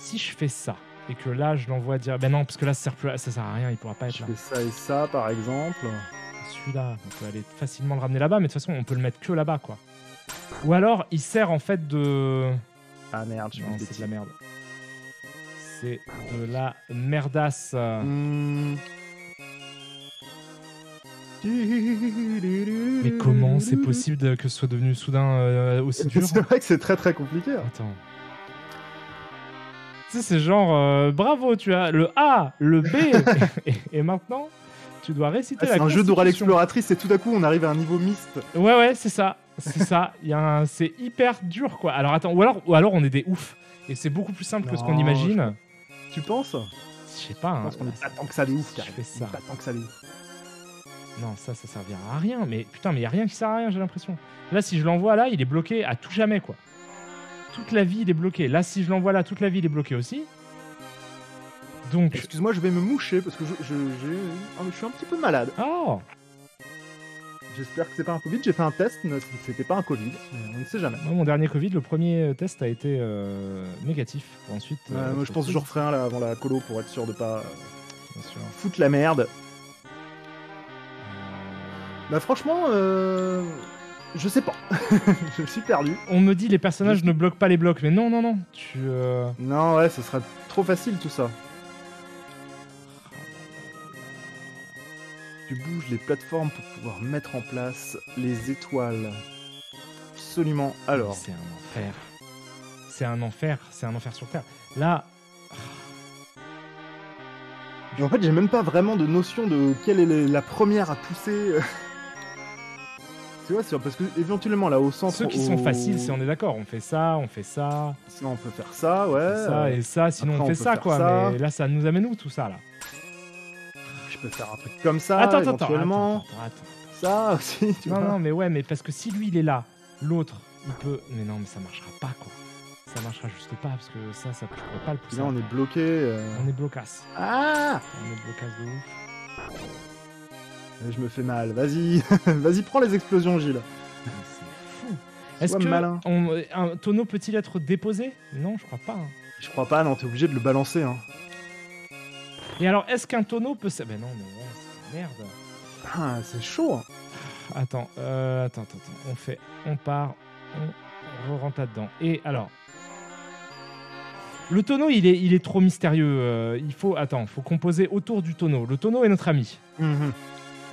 Si je fais ça et que là, je l'envoie dire. Ben non, parce que là, ça sert, plus à- ça sert à rien, il pourra pas être je là. fais ça et ça, par exemple. Celui-là, on peut aller facilement le ramener là-bas, mais de toute façon, on peut le mettre que là-bas, quoi. Ou alors, il sert en fait de. Ah merde, je c'est de la merde. C'est de la merdasse. Hmm. Mais comment c'est possible de- que ce soit devenu soudain euh, aussi dur C'est vrai que c'est très très compliqué. hein. Attends. sais, c'est genre, euh, bravo, tu as le A, le B, et, et maintenant, tu dois réciter Ah, la c'est un jeu d'Oral. Exploratrice et tout à coup on arrive à un niveau mixte. Ouais, ouais, c'est ça. C'est ça. C'est hyper dur, quoi. Alors, attends, ou alors, ou alors on est des oufs. Et c'est beaucoup plus simple que ce qu'on imagine. Tu penses? Je sais pas. Je hein. pense qu'on est pas tant que ça des ouf, Je. Pas tant que ça des ouf. Non, ça, ça servira à rien. Mais putain, mais il y a rien qui sert à rien, j'ai l'impression. Là, si je l'envoie là, il est bloqué à tout jamais, quoi. Toute la vie, il est bloqué. Là, si je l'envoie là, toute la vie, il est bloqué aussi. Donc, Excuse-moi, je vais me moucher parce que je, je, suis un petit peu malade. oh, J'espère que c'est pas un Covid. J'ai fait un test, mais c'était pas un Covid. On ne sait jamais. moi, mon dernier Covid, le premier euh, test a été euh, négatif. Ensuite, euh, moi, je pense que je referai un là avant la colo pour être sûr de pas chose, bien sûr. foutre la merde. Bah franchement, euh, je sais pas. je suis perdu. On me dit les personnages ne bloquent pas les blocs, mais non, non, non. Tu. euh, Non, ouais, ce serait trop facile tout ça. Tu bouges les plateformes pour pouvoir mettre en place les étoiles. Absolument. Alors, C'est un enfer. C'est un enfer. C'est un enfer sur Terre. Là, en fait, j'ai même pas vraiment de notion de quelle est la première à pousser. parce que éventuellement là au centre. ceux qui au- sont faciles, c'est on est d'accord. On fait ça, on fait ça, Sinon, on peut faire ça, ouais. on fait ça et ça. Sinon, après, on fait ça, quoi. ça. Mais là, ça nous amène où tout ça, là? Je peux faire un truc comme ça, Attends, attends, attends, éventuellement. attends, attends, attends. Ça aussi, tu Non, vois. non, mais ouais, mais parce que si lui il est là, l'autre il peut. Mais non, mais ça marchera pas, quoi. Ça marchera juste pas parce que ça, ça, je pourrais pas le pousser. là, on est bloqué. euh. On est blocasse. Ah On est blocasse de ouf. Je me fais mal. Vas-y, vas-y, prends les explosions, Gilles. C'est fou. Est-ce que malin. on- un tonneau peut-il être déposé? Non, je crois pas. hein. Je crois pas, non, t'es obligé de le balancer. Hein. Et alors, est-ce qu'un tonneau peut. Ben non, mais ouais, c'est merde. Ah, c'est chaud. hein. Attends, euh, attends, attends, attends. On fait, on part, on rentre là-dedans. Et alors, le tonneau, il est, il est trop mystérieux. euh, il faut, attends, faut composer autour du tonneau. Le tonneau est notre ami. Mhm.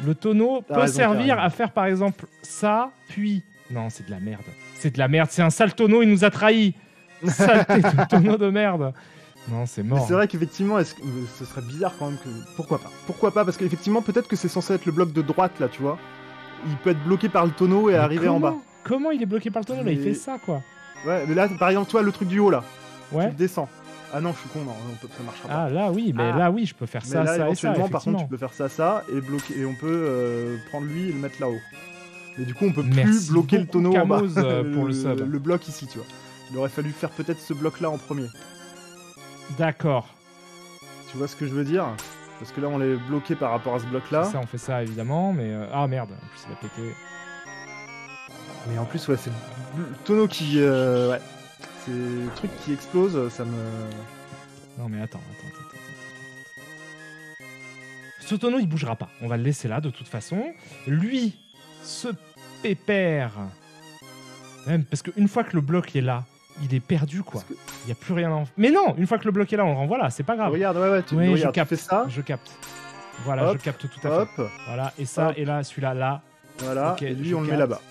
Le tonneau peut raison, servir à faire, par exemple, ça, puis. Non, c'est de la merde. C'est de la merde. C'est un sale tonneau. Il nous a trahis. Saleté de tonneau de merde. Non, c'est Mais mort. c'est vrai qu'effectivement, est-ce que- ce serait bizarre quand même que. Pourquoi pas? Pourquoi pas? Parce qu'effectivement, peut-être que c'est censé être le bloc de droite là, tu vois. Il peut être bloqué par le tonneau et Mais arriver en bas. comment- il est bloqué par le tonneau? Là Il fait ça, quoi. Ouais, mais là, par exemple, toi, le truc du haut là, Ouais. tu le descends. Ah non, je suis con, non, on peut- ça marchera pas. Ah là oui, mais Ah. là oui, je peux faire mais ça, là, ça et ça. éventuellement, par contre, tu peux faire ça, ça, et bloquer, et on peut euh, prendre lui et le mettre là-haut. Mais du coup, on peut plus Merci bloquer le tonneau en bas. Euh, pour le sub. le bloc ici, tu vois. Il aurait fallu faire peut-être ce bloc-là en premier. D'accord. Tu vois ce que je veux dire? Parce que là, on est bloqué par rapport à ce bloc-là. Ça, on fait ça évidemment, mais euh, ah merde, en plus il va péter. Mais en plus, ouais, c'est le tonneau qui. euh, ouais. C'est le truc qui explose, ça me. Non mais attends, attends, attends. Ce tonneau il bougera pas. On va le laisser là de toute façon. Lui, ce pépère. Même parce qu'une fois que le bloc est là, il est perdu quoi. Il y a plus rien à en. Mais non, une fois que le bloc est là, on le renvoie là. C'est pas grave. Regarde, ouais, ouais, tu, Oui, je tu capte. fais ça, Je capte. Voilà, Hop, je capte tout à fait. Voilà, et ça, hop. et là, celui-là, là. voilà, et lui, on le met là-bas.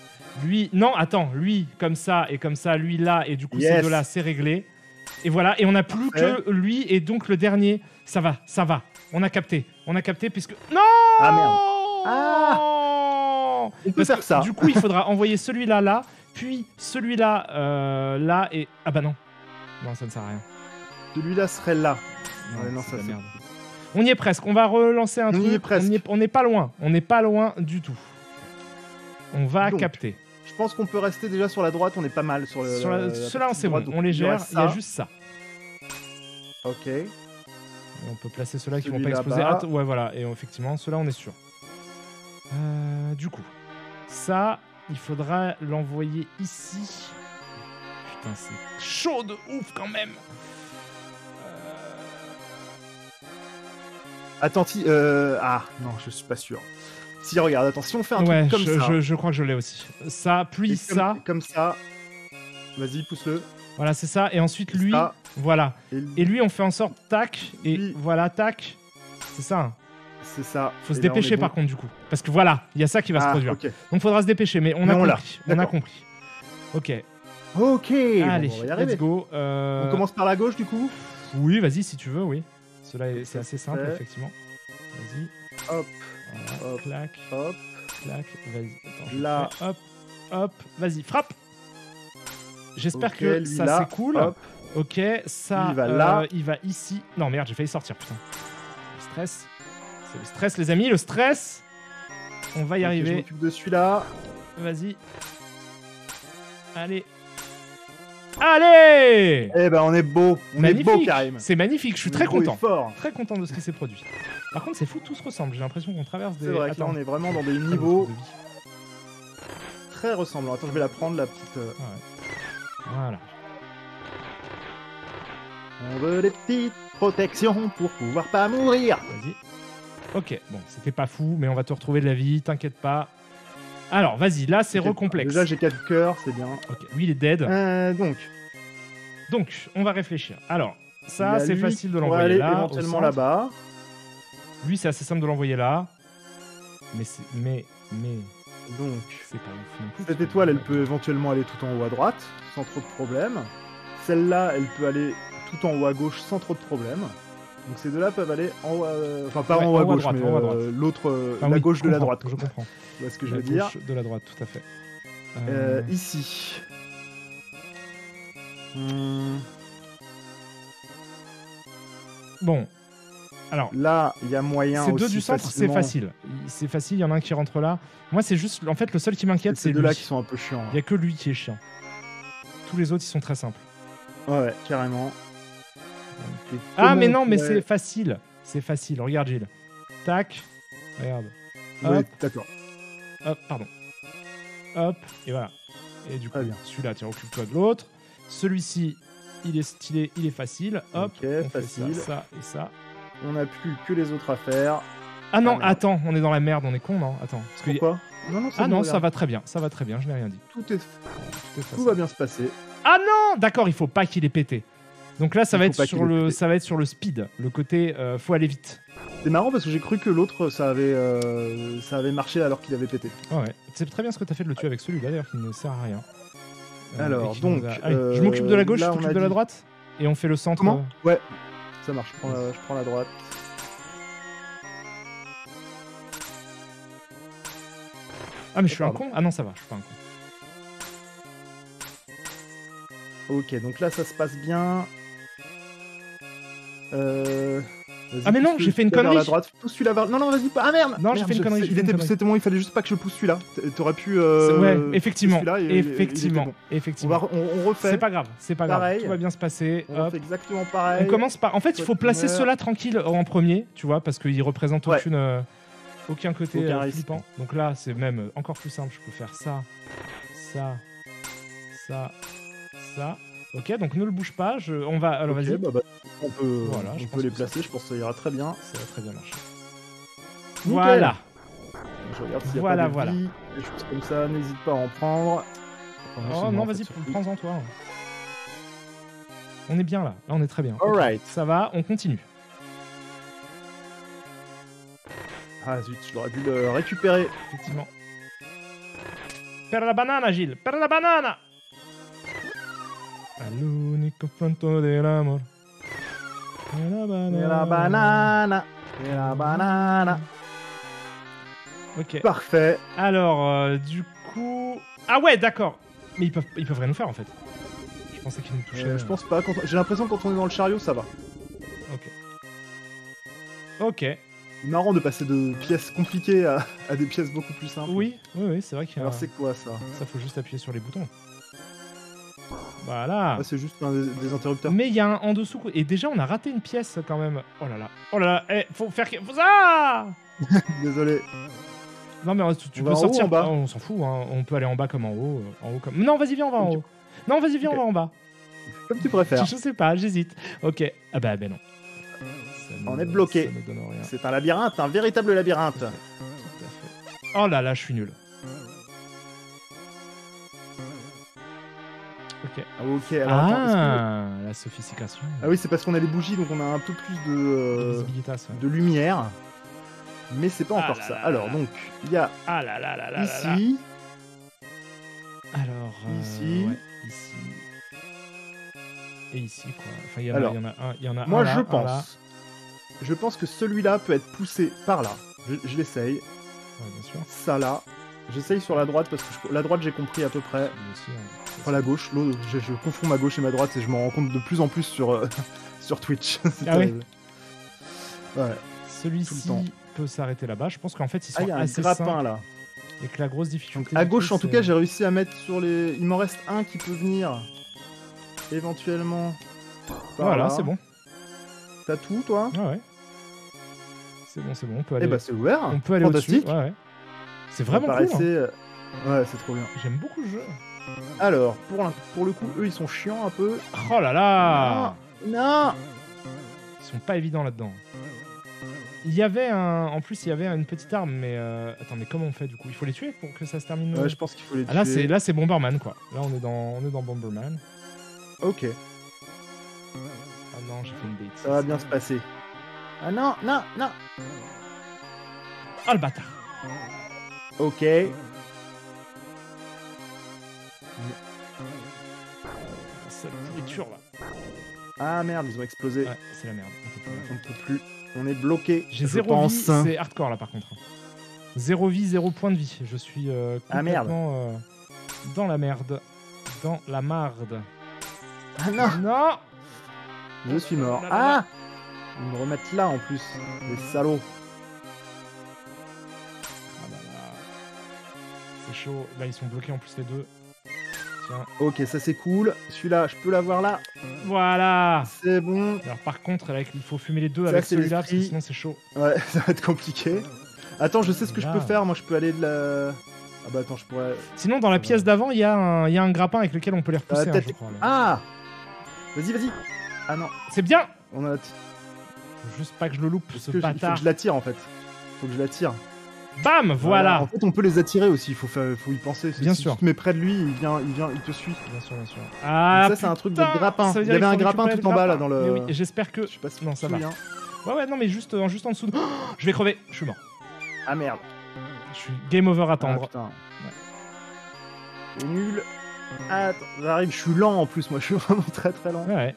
Lui, non, attends, lui comme ça et comme ça, lui là, et du coup ces Yes. deux-là, c'est réglé. Et voilà, et on n'a plus Parfait. que lui et donc le dernier. Ça va, ça va. On a capté, on a capté puisque non. Ah, merde. Ah On peut faire que, ça. Du coup, il faudra envoyer celui-là là, puis celui-là euh, là et ah bah non, non ça ne sert à rien. Celui-là serait là. Non, Ouais, non, ça, merde. On y est presque. On va relancer un On y truc. est presque. On y est- On n'est pas loin. On n'est pas loin du tout. On va Donc, capter. Je pense qu'on peut rester déjà sur la droite, on est pas mal sur, le, Sur la- la c'est bon. donc On les gère. Il y a juste ça. Ok. On peut placer ceux-là qui vont pas exploser. ouais, voilà. Et effectivement, ceux-là, on est sûr. Euh, du coup, ça, il faudra l'envoyer ici. Putain, c'est chaud de ouf quand même. Attends, ti- euh... ah non, je suis pas sûr. Si regarde, attends, si on fait un ouais, truc comme je, ça, je- je crois que je l'ai aussi. Ça, puis ça. comme ça, vas-y, pousse-le. Voilà, c'est ça. Et ensuite, lui. Ça, Voilà. et, Et lui, on fait en sorte, tac. Et Lui. voilà, tac. C'est ça. c'est ça. Faut se Et dépêcher bon. par contre, du coup. Parce que voilà, il y a ça qui va se Ah, produire. ok. Donc faudra se dépêcher, mais on Mais a on compris. On a compris. Ok, Ok. bon, allez, on va y arriver. let's go. Euh, On commence par la gauche du coup Oui, vas-y si tu veux, oui. Cela est, c'est assez simple, effectivement. Vas-y. Hop. Hop. Clac, hop. clac. Vas-y. Attends, Là. fais. Hop, hop. Vas-y, frappe. J'espère que ça là, c'est cool. hop. Ok, ça. Il va euh, là. il va ici. Non, merde, j'ai failli sortir, putain. Le stress. C'est le stress, les amis, le stress. On va y Ok, Je arriver. m'occupe de celui-là. Vas-y. Allez. Allez Eh ben, on est beau. On est beau, Magnifique. Karim. C'est magnifique, je suis On très content. fort. Très content de ce qui s'est produit. Par contre, c'est fou, tout se ressemble. J'ai l'impression qu'on traverse des. C'est vrai que là, on est vraiment dans des niveaux de très ressemblants. Attends, je vais la prendre, la petite. euh, Voilà. On veut des petites protections pour pouvoir pas mourir. Vas-y. Ok, bon, c'était pas fou, mais on va te retrouver de la vie, t'inquiète pas. Alors, vas-y, là, c'est recomplexe. Déjà, j'ai 4 cœurs, c'est bien. Ok, lui, il est dead. Euh, donc, Donc, on va réfléchir. Alors, ça, c'est facile de l'envoyer là. éventuellement là-bas. Lui, c'est assez simple de l'envoyer là. Mais, c'est- mais, mais, Donc, c'est pas ouf non plus. cette étoile, elle peut éventuellement aller tout en haut à droite, sans trop de problème. Celle-là, elle peut aller tout en haut à gauche, sans trop de problème. Donc ces deux-là peuvent aller en haut, à- enfin pas Ouais, en haut à gauche, droite, mais en haut à euh, droite. l'autre, euh, Ah la oui, gauche je de la droite. Je comprends. Vois ce que je La veux dire gauche de la droite, tout à fait. Euh, Euh, Ici. Hmm, Bon. Alors, Là, il y a moyen ces deux du centre, c'est facile. Il- C'est facile, il y en a un qui rentre là. Moi, c'est juste. En fait, le seul qui m'inquiète, C'est c'est ces deux-là qui sont un peu chiants. Il y a que lui qui est chiant. Tous les autres, ils sont très simples. Ouais, carrément. Ah, mais on non, mais c'est facile. C'est facile. Regarde, Gilles. Tac. Regarde. Ouais, d'accord. Hop, pardon. Hop, et voilà. Et du coup, celui-là, tiens, occupe-toi de l'autre. Celui-ci, il est stylé, il est facile. Hop, on facile. fait ça, ça et ça. On n'a plus que les autres à faire. Ah non, Ah, attends, on est dans la merde, on est con, non? Attends. Parce que- Pourquoi? Non, non, Ah non, regarde. ça va très bien, ça va très bien, je n'ai rien dit. Tout, est... Tout est Tout facile. va bien se passer. Ah non D'accord, il faut pas qu'il ait pété. Donc là, ça Il va être sur le, ça va être sur le speed, le côté euh, faut aller vite. C'est marrant parce que j'ai cru que l'autre, ça avait, euh, ça avait marché alors qu'il avait pété. Ouais, c'est très bien ce que tu as fait de le tuer avec celui-là d'ailleurs qui ne sert à rien. Euh, Alors, donc, a- Allez, je euh, m'occupe de la gauche, là, je m'occupe de la droite et on fait le centre. Comment euh, Ouais, ça marche. Je prends la, je prends la droite. Ah mais je suis un con Ah non ça va, je suis pas un con. Ok, donc là, ça se passe bien. Euh... Ah, mais non, j'ai fait une vers connerie. la droite. Pousse celui-là vers... Non, non, vas-y, pas. Ah merde Non, j'ai fait une connerie, Il. C'était bon, il fallait juste pas que je pousse celui-là. T'aurais pu. Euh... ouais, effectivement, et- effectivement. On, effectivement. va, on, on refait. C'est pas grave, c'est pas grave. Tout va bien se passer. On Hop. exactement pareil. On commence par. En fait, il faut placer ceux-là tranquille en premier, tu vois, parce qu'ils représentent Ouais. aucune, euh, aucun côté Aucun euh, flippant. Donc là, c'est même encore plus simple. Je peux faire ça, ça, ça, ça. Ok, donc ne le bouge pas. Je... On va. Alors vas-y. bah, bah, on peut, Voilà, on je peut pense les placer, je pense que ça ira très bien. Ça va très bien marcher. Nickel. Voilà. Je regarde s'il y a Voilà, pas de voilà. vie, des choses comme ça, n'hésite pas à en prendre. Oh c'est non, vas-y, prends-en toi. On est bien là. Là, on est très bien. Ok, Alright. Ça va, on continue. Ah zut, je l'aurais dû le récupérer. Effectivement. Per la banana, Gilles. Per la banana. All'unico fronto dell'amor. E la banana. La banane, et la banane. Ok. Parfait. Alors, euh, du coup. Ah ouais, d'accord. Mais ils peuvent, ils peuvent rien nous faire en fait. Je pensais qu'ils nous touchaient. Euh, je pense pas. quand- J'ai l'impression que quand on est dans le chariot, ça va. Ok. Ok. Marrant de passer de pièces compliquées à, à des pièces beaucoup plus simples. Oui, oui, oui, c'est vrai qu'il y a. Alors c'est quoi ça? Ça, faut juste appuyer sur les boutons. Voilà. Ah, C'est juste un des, des interrupteurs. Mais il y a un en dessous. Et déjà, on a raté une pièce quand même. Oh là là. Oh là là. Eh, faut faire. Faut ça Désolé. Non, mais tu, tu On peux va en haut ou sortir. en bas Ah, on s'en fout. hein. On peut aller en bas comme en haut. euh, en haut comme. Non, vas-y, viens, on va en haut. Non, vas-y, viens, Ok. on va en bas. Comme tu préfères. Je sais pas, j'hésite. Ok. Ah bah, ben non. Ça On est bloqué. Ça ne donne rien. C'est un labyrinthe, un véritable labyrinthe. Tout à fait. Oh là là, je suis nul. Ok. Ah, ok, alors attends, est-ce que- Ah, la sophistication. Ah oui, c'est parce qu'on a les bougies, donc on a un peu plus de, euh, de lumière. Mais c'est pas Ah encore là ça. là Alors là. donc, il y a Ah là là là là ici, Alors. euh, Ici. ouais, ici. et ici, quoi. Enfin, il y en a- Alors, il y en a un, y en a Moi, un je pense. Je pense que celui-là peut être poussé par là. Je, je l'essaye. Ouais, bien sûr. Ça là. J'essaye sur la droite parce que je- la droite j'ai compris à peu près. Hein. Enfin la gauche, l'autre, je, je confonds ma gauche et ma droite et je m'en rends compte de plus en plus sur, euh, sur Twitch. C'est Ah ouais terrible. Ouais. Celui-ci peut s'arrêter là-bas. Je pense qu'en fait, ils sont Ah, il y a un assez grappin simples là. et que la grosse difficulté. À du gauche, en tout cas, j'ai réussi à mettre sur les. Il m'en reste un qui peut venir éventuellement. Voilà, là. c'est bon. T'as tout, toi? Ouais, ouais. C'est bon, c'est bon. On peut Eh aller, bah, c'est ouvert. on peut aller au-dessus. Ouais. C'est vraiment cool. hein. euh, Ouais, c'est trop bien. J'aime beaucoup le jeu. Alors, pour, pour le coup, eux, ils sont chiants un peu. Oh là là Non Ils sont pas évidents là-dedans. Il y avait un. En plus, il y avait une petite arme, mais. euh, Attends, mais comment on fait du coup? Il faut les tuer pour que ça se termine? Ouais, je pense qu'il faut les Ah, là, tuer. c'est là, c'est Bomberman quoi. Là, on est dans, on est dans Bomberman. Ok, Ah non, j'ai fait une bêtise. ça va bien se passer. Ah non, non, non Ah le bâtard Ok. Cette pourriture là. Ah merde, ils ont explosé. Ouais, c'est la merde. on ne peut plus. On est bloqué. J'ai zéro vie, c'est hardcore là par contre. Zéro vie, zéro point de vie. Je suis euh, Ah, merde. complètement euh, dans la merde. Dans la marde. Ah non Non Je suis mort. Ah Ils me remettent là en plus. Les salauds. Chaud. Là, ils sont bloqués en plus les deux. Tiens. Ok, ça c'est cool. Celui-là, je peux l'avoir là. Voilà C'est bon. Alors par contre, là, il faut fumer les deux Ça, avec celui-là parce que l'esprit. sinon c'est chaud. Ouais, ça va être compliqué. Attends, je sais ce que je peux faire. Moi, je peux aller de la. Ah bah attends, je pourrais. Sinon, dans la pièce d'avant, il y, a un- il y a un grappin avec lequel on peut les repousser, hein, je crois. Ah Vas-y, vas-y. Ah non, C'est bien on a. Faut juste pas que je le loupe, ce que il faut bâtard. que je l'attire en fait. Faut que je l'attire. Bam Voilà, En fait, on peut les attirer aussi. Il faut, faut y penser. Bien si sûr. tu te mets près de lui, il vient, il vient, il te suit. Bien sûr, bien sûr. Donc Ah, ça, c'est un truc de grappin. Il y avait un grappin tout en bas là dans le. Oui, j'espère que... Je sais pas si Non, ça va. Ouais, ouais, non, mais juste, euh, juste en dessous. de- je vais crever, je suis mort. Ah merde. Je suis game over à Ah, attendre. putain. C'est nul. Attends, j'arrive. Je suis lent en plus. Moi, je suis vraiment très très lent. ouais, ouais.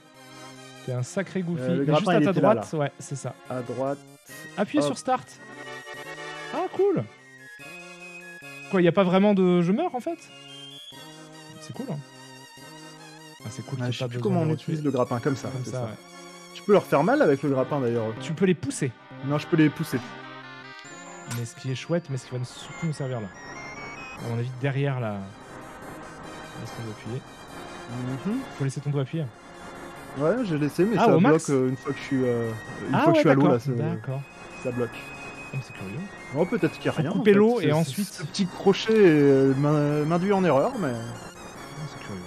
T'es un sacré goofy. Euh, le grappin, juste à ta là, droite, ouais, c'est ça. À droite. Appuyez Hop. sur start. Ah, cool Quoi, y a pas vraiment de... Je meurs, en fait? C'est cool, hein. Ah, c'est cool. Ah, je sais plus comment on utilise le grappin comme ça. Comme c'est ça, ça. ouais. Je peux leur faire mal avec le grappin d'ailleurs. Tu peux les pousser. Non, je peux les pousser. Mais ce qui est chouette, mais ce qui va surtout nous servir là. À mon avis, derrière la. Laisse ton doigt appuyé. Mhm. Faut laisser ton doigt appuyé. Ouais, j'ai laissé, mais Ah, ça bloque euh, une fois que je suis, euh, une ah fois que je suis à l'eau là, D'accord. ça bloque. Mais c'est curieux. Bon, peut-être qu'il y a rien. couper en fait. l'eau et ensuite- Ce petit crochet euh, m'in- m'induit en erreur, mais. Ah, c'est curieux.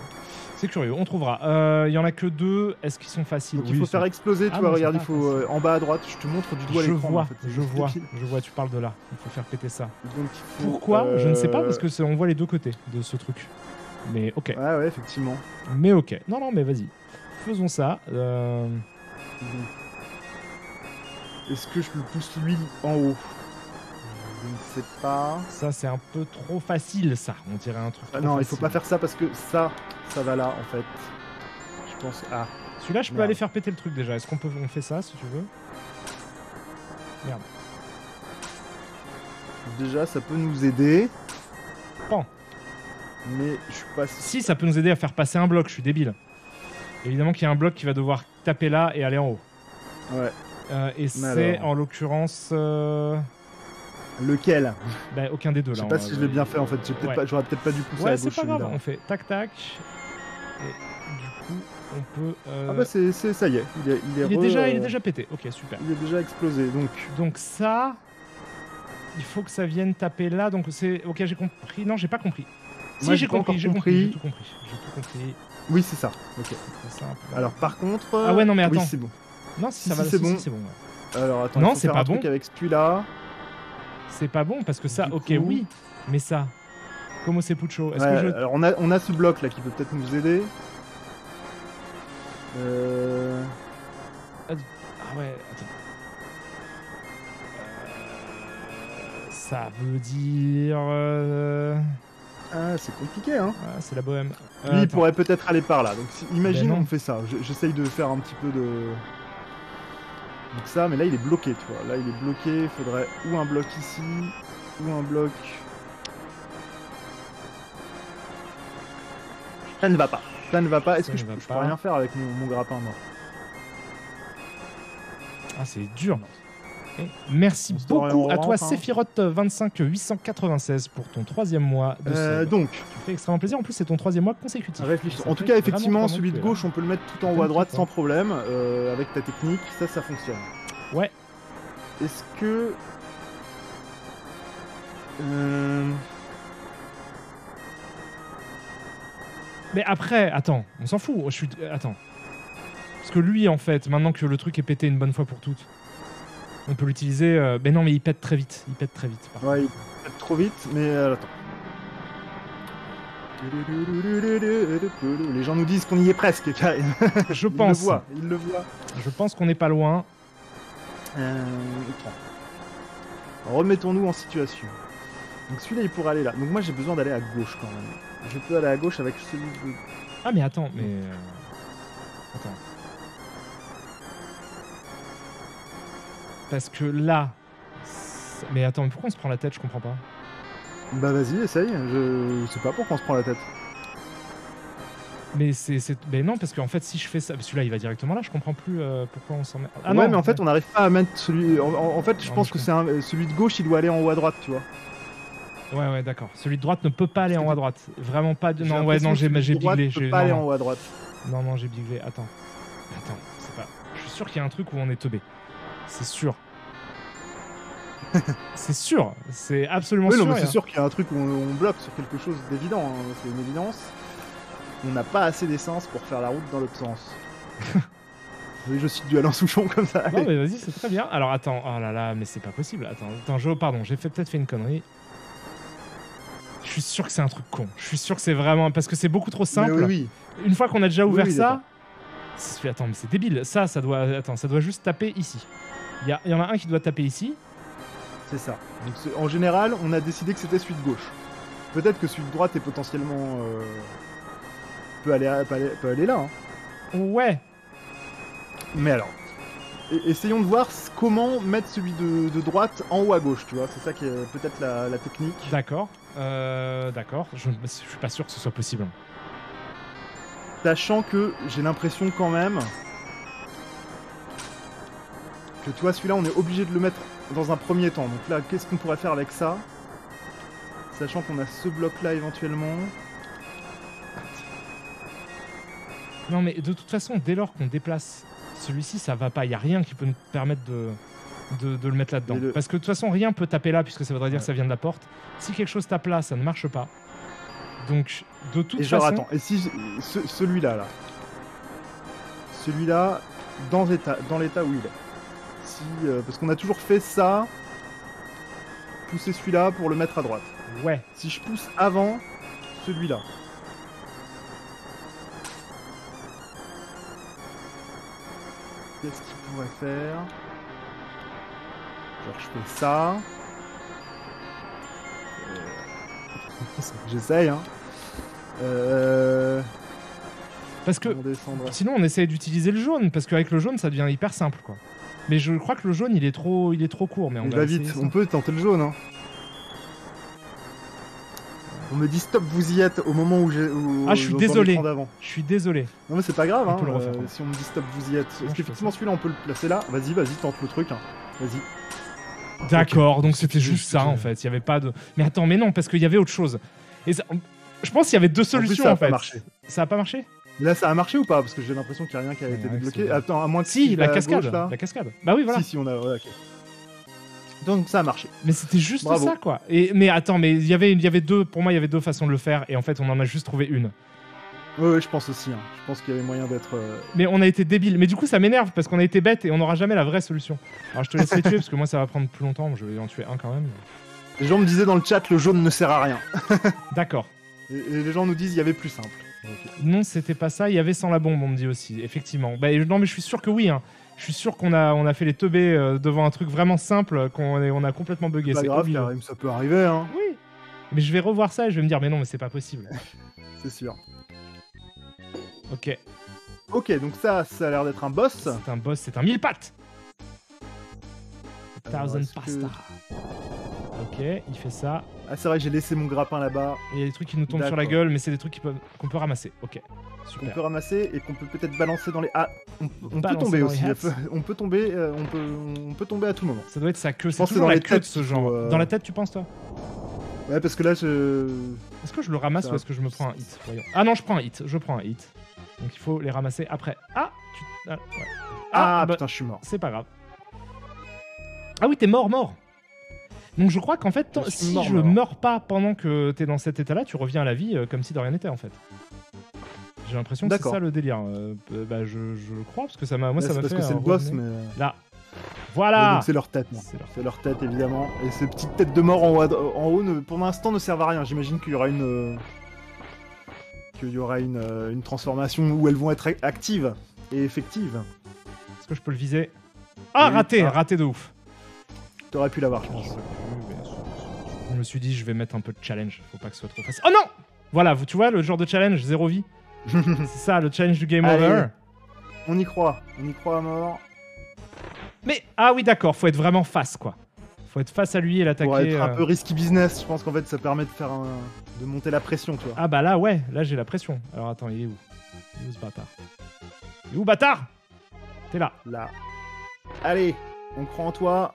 C'est curieux, on trouvera. Euh, Il y en a que deux. Est-ce qu'ils sont faciles Donc Oui, il faut faire sont- exploser, tu Ah vois, non, regarde, il faut euh, en bas à droite, je te montre du doigt Je vois, en fait, c'est je vois, je vois, tu parles de là. Il faut faire péter ça. Donc, il faut, Pourquoi? Je ne sais pas, euh, parce que on voit les deux côtés de ce truc. Mais ok. Ouais, ouais, effectivement. Mais ok. Non, non, mais vas-y. Faisons ça. Euh, Mhm. Est-ce que je le pousse lui en haut Je ne sais pas. Ça, c'est un peu trop facile, ça. On dirait un truc. Ah trop non, il faut facile. pas faire ça parce que ça, ça va là en fait. Je pense. Ah, Celui-là, je peux Merde. aller faire péter le truc déjà. Est-ce qu'on peut on fait ça si tu veux? Merde. déjà, ça peut nous aider. Pan. Mais je suis pas Si, ça peut nous aider à faire passer un bloc. Je suis débile. Évidemment qu'il y a un bloc qui va devoir taper là et aller en haut. Ouais. Euh, et c'est en l'occurrence euh, Lequel? Bah, aucun des deux Je là. sais pas on- si je l'ai bien fait en fait. J'ai peut-être Ouais. pas- J'aurais peut-être pas dû pousser à Ouais, c'est gauche. pas grave. celui-là. On fait tac tac. Et du coup, on peut. euh, Ah bah c'est c'est- ça y est. Il est, il est, il est re- déjà, il est euh, déjà pété. Ok, super. il est déjà explosé. Donc Donc ça, il faut que ça vienne taper là. Donc c'est ok, j'ai compris. Non, j'ai pas compris. Si j'ai j'ai pas compris, encore j'ai compris, j'ai tout compris. J'ai tout compris. oui, c'est ça. Ok. C'est simple. Alors par contre. Ah ouais, non, mais Oui, attends. c'est bon. Non, si, si, ça va, c'est bon. si, c'est bon. ouais. Alors attends. Non, c'est pas un truc bon. avec celui-là. C'est pas bon parce que ça, Du ok, coup- oui, mais ça, comment c'est Puccio Est-ce Ouais, que je. Alors on a, on a ce bloc là qui peut peut-être nous aider. Euh... Ah ouais, attends. Euh, Ça veut dire. euh, Ah, c'est compliqué, hein. Ah, c'est la bohème. Euh, Lui, il attends. pourrait peut-être aller par là. Donc, si- imagine, Ben on fait ça. Je- J'essaye de faire un petit peu de. Donc, ça, mais là, il est bloqué, tu vois. Là, il est bloqué. Il faudrait ou un bloc ici, ou un bloc. Ça ne va pas. Ça ne va pas. Est-ce que je, peux- je peux pas. rien faire avec mon, mon grappin, moi? Ah, c'est dur. Et merci beaucoup à toi, hein. Sephiroth 25 896 pour ton troisième mois de Euh. Donc, Tu fais extrêmement plaisir. En plus, c'est ton troisième mois consécutif. réfléchissons. Ça En tout cas, effectivement, celui de gauche, on peut le mettre tout en haut à droite sans problème. euh, avec ta technique, ça, ça fonctionne. Ouais. Est-ce que. Euh, Mais après, attends, on s'en fout. Je suis... Attends. Parce que lui, en fait, maintenant que le truc est pété une bonne fois pour toutes, on peut l'utiliser. euh, Mais non, mais il pète très vite. Il pète très vite. Ouais, il peut trop vite, mais euh, attends. Les gens nous disent qu'on y est presque. Je Ils le pense. voient, ils le voient. Je pense qu'on n'est pas loin. Euh. Remettons-nous en situation. Donc celui-là, il pourrait aller là. Donc moi, j'ai besoin d'aller à gauche quand même. Je peux aller à gauche avec celui de... Ah, mais attends, mais. euh, Attends. Parce que là. Mais attends, mais pourquoi on se prend la tête Je comprends pas. Bah vas-y, essaye. Je sais pas pourquoi on se prend la tête. Mais c'est. Mais non, parce qu'en fait, si je fais ça. Celui-là, il va directement là, je comprends plus euh, pourquoi on s'en met. Ah ouais, non, mais en fait, on n'arrive pas à mettre celui... En, fait, je Non, pense que je c'est un... celui de gauche, il doit aller en haut à droite, tu vois. Ouais, ouais, d'accord. Celui de droite ne peut pas aller en haut à droite. Vraiment pas de. Non, ouais, non, j'ai biglé. peut j'ai- pas non, aller en haut à droite. Non, non, j'ai biglé. Attends. Attends, c'est pas. Je suis sûr qu'il y a un truc où on est teubé. C'est sûr. c'est sûr. C'est absolument Oui, sûr. non, mais c'est sûr qu'il y a un truc où on, on bloque sur quelque chose d'évident, hein, c'est une évidence. On n'a pas assez d'essence pour faire la route dans l'autre sens. je cite du Alain Souchon comme ça. Non, mais vas-y, c'est très bien. Alors attends, oh là là, mais c'est pas possible. Attends, attends, je, pardon, j'ai fait peut-être fait une connerie. Je suis sûr que c'est un truc con. Je suis sûr que c'est vraiment parce que c'est beaucoup trop simple. oui, oui. Une fois qu'on a déjà ouvert ça, attends, mais c'est débile. Ça, ça doit, attends, ça doit juste taper ici. Il y, a- il y en a un qui doit taper ici. C'est ça. Donc, en général, on a décidé que c'était celui de gauche. Peut-être que celui de droite est potentiellement. euh, peut, aller, à- peut, aller, peut aller là. hein. Ouais. Mais alors. e- Essayons de voir comment mettre celui de, de droite en haut à gauche, tu vois. C'est ça qui est peut-être la, la technique. D'accord. Euh, D'accord. Je, je suis pas sûr que ce soit possible. Sachant que j'ai l'impression quand même que tu vois celui-là on est obligé de le mettre dans un premier temps. Donc là qu'est-ce qu'on pourrait faire avec ça Sachant qu'on a ce bloc là éventuellement. Non, mais de toute façon, dès lors qu'on déplace celui-ci, ça va pas. Il y a rien qui peut nous permettre de, de, de le mettre là-dedans. Le- Parce que de toute façon, rien peut taper là, puisque ça voudrait dire que ça vient de la porte. Si quelque chose tape là, ça ne marche pas. Donc, de toute Et genre façon. attends, et si ce- celui-là là. Celui-là dans l'état dans l'état où il est. Si euh, parce qu'on a toujours fait ça pousser celui-là pour le mettre à droite. Ouais. Si je pousse avant celui-là. Qu'est-ce qu'il pourrait faire? Genre je fais ça. Euh, J'essaye hein. Euh... Parce que sinon, on essaie d'utiliser le jaune, parce qu'avec le jaune, ça devient hyper simple, quoi. Mais je crois que le jaune, il est trop, il est trop court. Mais on Il va vite, on peut tenter le jaune hein. On me dit stop, vous y êtes au moment où j'ai. Ah, je suis désolé. Je suis désolé. Non mais c'est pas grave, On hein, peut le refaire, euh, si on me dit stop, vous y êtes. Parce qu'effectivement celui-là on peut le placer là. Vas-y, vas-y, tente le truc. hein. Vas-y. D'accord, donc C'était juste ça en fait. Il y avait pas de. Mais attends, mais non, parce qu'il y avait autre chose. Et ça- Je pense qu'il y avait deux En plus, solutions en, pas fait. marché. Ça a pas marché? Là ça a marché ou pas Parce que j'ai l'impression qu'il n'y a rien qui a été débloqué. Attends, à moins que Si, la cascade. gauche, là. la cascade. Bah oui, voilà. Si, si, on a. Ouais. Donc ça a marché. Mais c'était juste Bravo. ça, quoi. Et, mais attends, mais il y avait, il y avait deux. Pour moi, il y avait deux façons de le faire, et en fait, on en a juste trouvé une. Ouais, je pense aussi. hein. Je pense qu'il y avait moyen d'être. euh, Mais on a été débile. Mais du coup, ça m'énerve parce qu'on a été bête et on n'aura jamais la vraie solution. Alors, je te laisse les tuer parce que moi, ça va prendre plus longtemps. Je vais en tuer un quand même. Les gens me disaient dans le chat le jaune ne sert à rien. D'accord. Et, et les gens nous disent il y avait plus simple. Non, c'était pas ça. Il y avait sans la bombe, on me dit aussi. Effectivement. Bah, non, mais je suis sûr que oui. hein. Je suis sûr qu'on a, on a fait les teubés euh, devant un truc vraiment simple qu'on est- on a complètement bugué. C'est grave, obligé. Karim, ça peut arriver. Hein. Oui. Mais je vais revoir ça et je vais me dire, mais non, mais c'est pas possible. C'est sûr. Ok, Ok, donc ça, ça a l'air d'être un boss. c'est un boss, c'est un mille pattes. Alors, Thousand est-ce que- pasta. Ok, il fait ça. Ah, c'est vrai que j'ai laissé mon grappin là-bas. Il y a des trucs qui nous tombent sur la gueule, mais c'est des trucs qu'on peut ramasser. Ok, super. peut ramasser et qu'on peut peut-être balancer dans les. Ah, on, on peut tomber aussi. On peut tomber, euh, on peut, on peut tomber à tout moment. Ça doit être sa queue. C'est dans la les queue de ce genre. euh, Dans la tête, tu penses, toi? Ouais, parce que là, je. Est-ce que je le ramasse ou est-ce que je me prends un hit Voyons. Ah non, je prends un hit. Je prends un hit. Donc il faut les ramasser après. Ah, tu... ah, ouais. Ah, Ah, bah, putain, je suis mort. c'est pas grave. Ah oui, t'es mort, mort. Donc je crois qu'en fait, tant- Je suis si mort, je mort. meurs pas pendant que t'es dans cet état-là, tu reviens à la vie euh, comme si de rien n'était en fait. J'ai l'impression que c'est D'accord. ça le délire. Euh, euh, bah, je, je le crois parce que ça m'a, moi Là, ça c'est m'a parce que c'est euh, le boss, revenir. mais. Là, voilà. donc c'est leur tête, non. C'est leur- C'est leur tête, évidemment. Et ces petites têtes de mort en haut, à- en haut ne- pour l'instant, ne servent à rien. J'imagine qu'il y aura une. euh, Qu'il y aura une, euh, une transformation où elles vont être actives et effectives. Est-ce que je peux le viser? Ah, Oui. raté, Ah. raté de ouf. T'aurais pu l'avoir, je Je pense. sais plus, mais Je me suis dit, je vais mettre un peu de challenge. Faut pas que ce soit trop facile. Oh non Voilà, vous- tu vois, le genre de challenge, zéro vie. C'est ça, le challenge du game Allez. over. on y croit. On y croit à mort. Mais, ah oui, d'accord, faut être vraiment face, quoi. Faut être face à lui et l'attaquer. Pour être un euh. peu risky business, je pense qu'en fait, ça permet de faire un... de monter la pression, tu vois. Ah bah là, ouais, là j'ai la pression. Alors attends, il est où? Il est où ce bâtard? Il est où, bâtard? T'es là. Là. Allez, on croit en toi.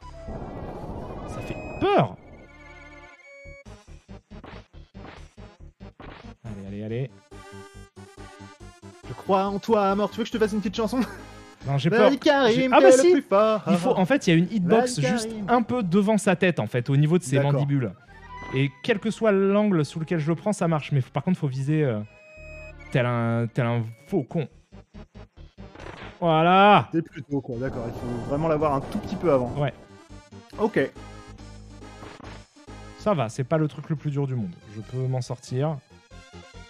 Ça fait peur Allez, allez, allez. Je crois en toi à mort. Tu veux que je te fasse une petite chanson? Non, j'ai peur. Karim, Ah bah si. plus fort. Il faut, en fait, il y a une hitbox juste un peu devant sa tête, en fait, au niveau de ses mandibules. Et quel que soit l'angle sous lequel je le prends, ça marche. Mais par contre, faut viser euh, tel, un, tel un faucon. Voilà C'est plutôt quoi, d'accord. Il faut vraiment l'avoir un tout petit peu avant. Ouais. Ok. Ça va, c'est pas le truc le plus dur du monde. Je peux m'en sortir.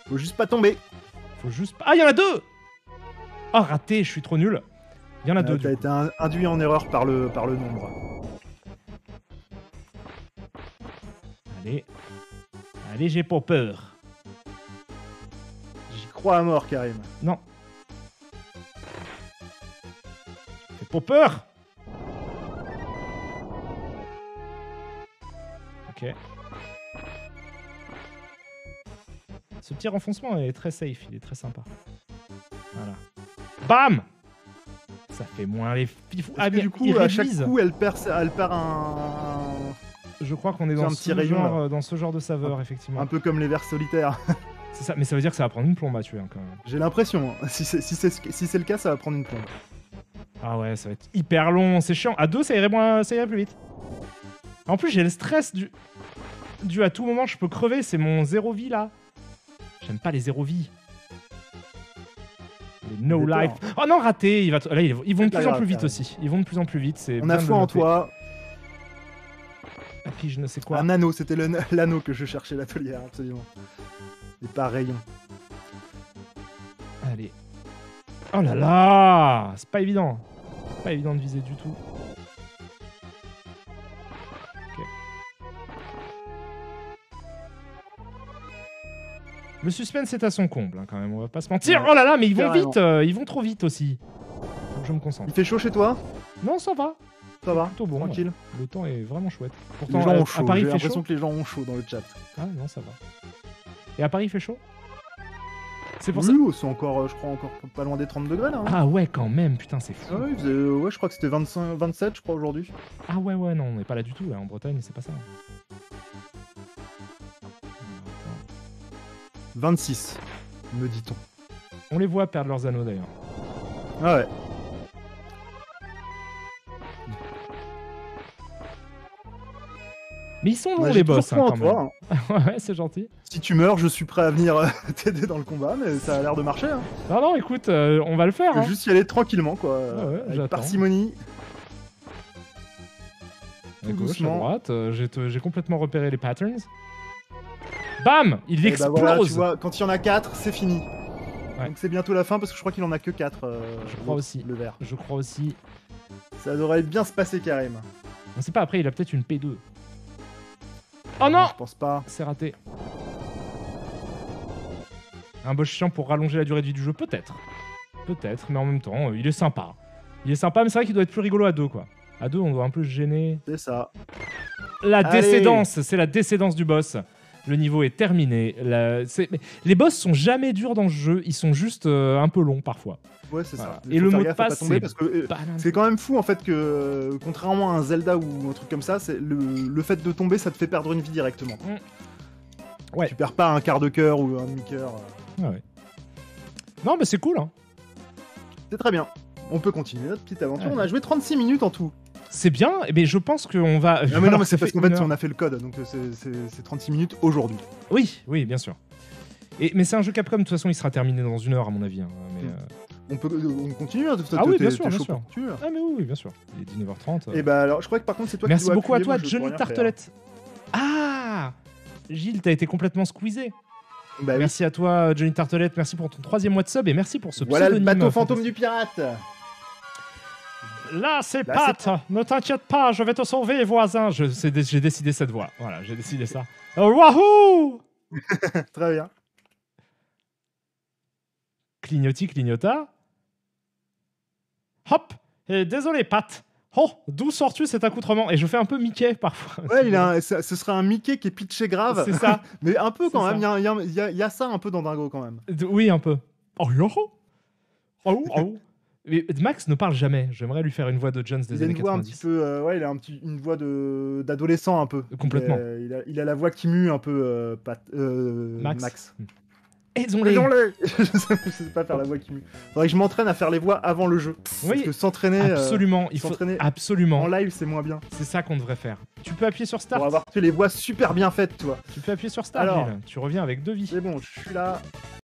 Faut juste pas tomber. Faut juste. Ah, il y en a deux Oh, raté, je suis trop nul. Il y en a Euh, deux. T'as été un- induit en erreur par le, par le nombre. Allez. Allez, j'ai pas peur. J'y crois à mort, Karim. Non. Fais pas peur Ok. Ce petit renfoncement est très safe, il est très sympa. Voilà. Bam Ça fait moins les fifous. Que mais du coup, à chaque coup, elle perd, elle perd un... Je crois qu'on est dans un ce, petit rayon, genre, là. dans ce genre de saveur, effectivement. un peu comme les vers solitaires. C'est ça, mais ça veut dire que ça va prendre une plombe à tuer hein, quand même. J'ai l'impression. hein. Si c'est si ce- le cas, ça va prendre une plombe. Ah ouais, ça va être hyper long, c'est chiant. À deux, ça irait, moins, ça irait plus vite. En plus, j'ai le stress du... du à tout moment, je peux crever, c'est mon zéro vie là. J'aime pas les zéro vie. Les no life. Oh non, raté. Il va t- Là, ils ils vont de plus en plus vite aussi. Ils vont de plus en plus vite. c'est On bien a de foi en noter. toi. Et puis je ne sais quoi. Un anneau, c'était le- l'anneau que je cherchais, l'atelier, absolument. Et pas rayon. Allez. Oh là là C'est pas évident. C'est pas évident de viser du tout. Le suspense est à son comble, hein, quand même, on va pas se mentir. Ouais, oh là là, mais ils vont carrément. vite euh, Ils vont trop vite aussi. Que je me concentre. Il fait chaud chez toi? Non, ça va. Ça va Plutôt bon. Tranquille. ouais. Le temps est vraiment chouette. Les Pourtant, gens à- ont à chaud. Paris, J'ai l'impression que les gens ont chaud dans le chat. Ah non, ça va. Et à Paris, il fait chaud? C'est pour oui, ça. oh, c'est encore, euh, je crois, encore pas loin des 30 degrés là. hein. Ah ouais, quand même, putain, c'est fou. Ah ouais, faisait- euh, ouais, je crois que c'était 25, 27, je crois, aujourd'hui. Ah ouais, ouais, non, on n'est pas là du tout. Là. En Bretagne, c'est pas ça. 26, me dit-on. On les voit perdre leurs anneaux d'ailleurs. Ah ouais. Mais ils sont longs j'ai les boss, hein, quand toi, même. hein. ouais, c'est gentil. Si tu meurs, je suis prêt à venir euh, t'aider dans le combat, mais ça a l'air de marcher. Hein. Non, non, écoute, euh, on va le faire. Faut hein. Juste y aller tranquillement, quoi. ouais, avec j'attends. parcimonie. À gauche, à droite, euh, j'ai complètement repéré les patterns. Bam Il Et bah explose voilà, tu vois, quand il y en a 4, c'est fini. Ouais. Donc c'est bientôt la fin parce que je crois qu'il en a que 4. Je crois aussi. Le vert. Je crois aussi. Ça devrait bien se passer, Karim. On sait pas, après, il a peut-être une P2. Oh non Je pense pas. C'est raté. Un boss chiant pour rallonger la durée de vie du jeu, peut-être. Peut-être, mais en même temps, euh, il est sympa. Il est sympa, mais c'est vrai qu'il doit être plus rigolo à deux, quoi. À deux, on doit un peu se gêner. C'est ça. La Allez. décédence, c'est la décédence du boss. Le niveau est terminé. La- Les boss sont jamais durs dans ce jeu, ils sont juste euh, un peu longs parfois. Ouais, c'est Voilà. ça. Et le mot de passe, c'est parce que euh, c'est quand même fou en fait que contrairement à un Zelda ou un truc comme ça, c'est le, le fait de tomber, ça te fait perdre une vie directement. Ouais. Tu perds pas un quart de cœur ou un demi-cœur. euh, Ah ouais. Non, mais c'est cool. Hein. C'est très bien. On peut continuer notre petite aventure. Ouais. On a joué 36 minutes en tout. C'est bien, mais je pense qu'on va. Ah, mais non, mais c'est parce fait qu'en fait, on a fait le code, donc euh, c'est- c'est c'est 36 minutes aujourd'hui. Oui, oui, bien sûr. Et, mais c'est un jeu Capcom, de toute façon, il sera terminé dans une heure, à mon avis. hein, mais, Mm. euh, On peut, euh, on continue. hein, toi, Ah oui, bien sûr, bien sûr. Ah, mais oui, oui, bien sûr. Il est 19h30. Et bah alors, je crois que par contre, c'est toi Merci qui dois beaucoup à toi, Johnny faire. Tartelette. Ah Gilles, t'as été complètement squeezé. Bah oui. Merci à toi, Johnny Tartelette. Merci pour ton troisième mois de sub et merci pour ce Voilà le bateau fantôme du pirate. Là, c'est Pat. Ne t'inquiète pas, je vais te sauver, voisin. J'ai décidé cette voix. Voilà, j'ai décidé ça. Oh, wahoo Très bien. Clignoti, clignota. Hop Et désolé, Pat. Oh, d'où sors-tu cet accoutrement? Et je fais un peu Mickey parfois. Ouais, il a un- ce sera un Mickey qui est pitché grave. C'est ça. Mais un peu quand même. Il y a, y y y ça un peu dans Dingo quand même. D- Oui, un peu. Oh, yo Oh, oh. Mais Max ne parle jamais. J'aimerais lui faire une voix de Jones des Il a années une voix un 90. petit peu. euh, ouais, il a un petit, une voix de d'adolescent un peu. Complètement. Il a, il a- il a la voix qui mue un peu. euh, Pat- euh, Max. Max. Aidons-les. Aidons-le je, sais, pas faire la voix qui mue. Faudrait que je m'entraîne à faire les voix avant le jeu. Oui, Parce que s'entraîner absolument. Il faut s'entraîner absolument. en live, c'est moins bien. C'est ça qu'on devrait faire. Tu peux appuyer sur Start. Pour avoir fait les voix super bien faites, toi. Tu peux appuyer sur Start. Alors. Gilles. Tu reviens avec deux vies. C'est bon, je suis là.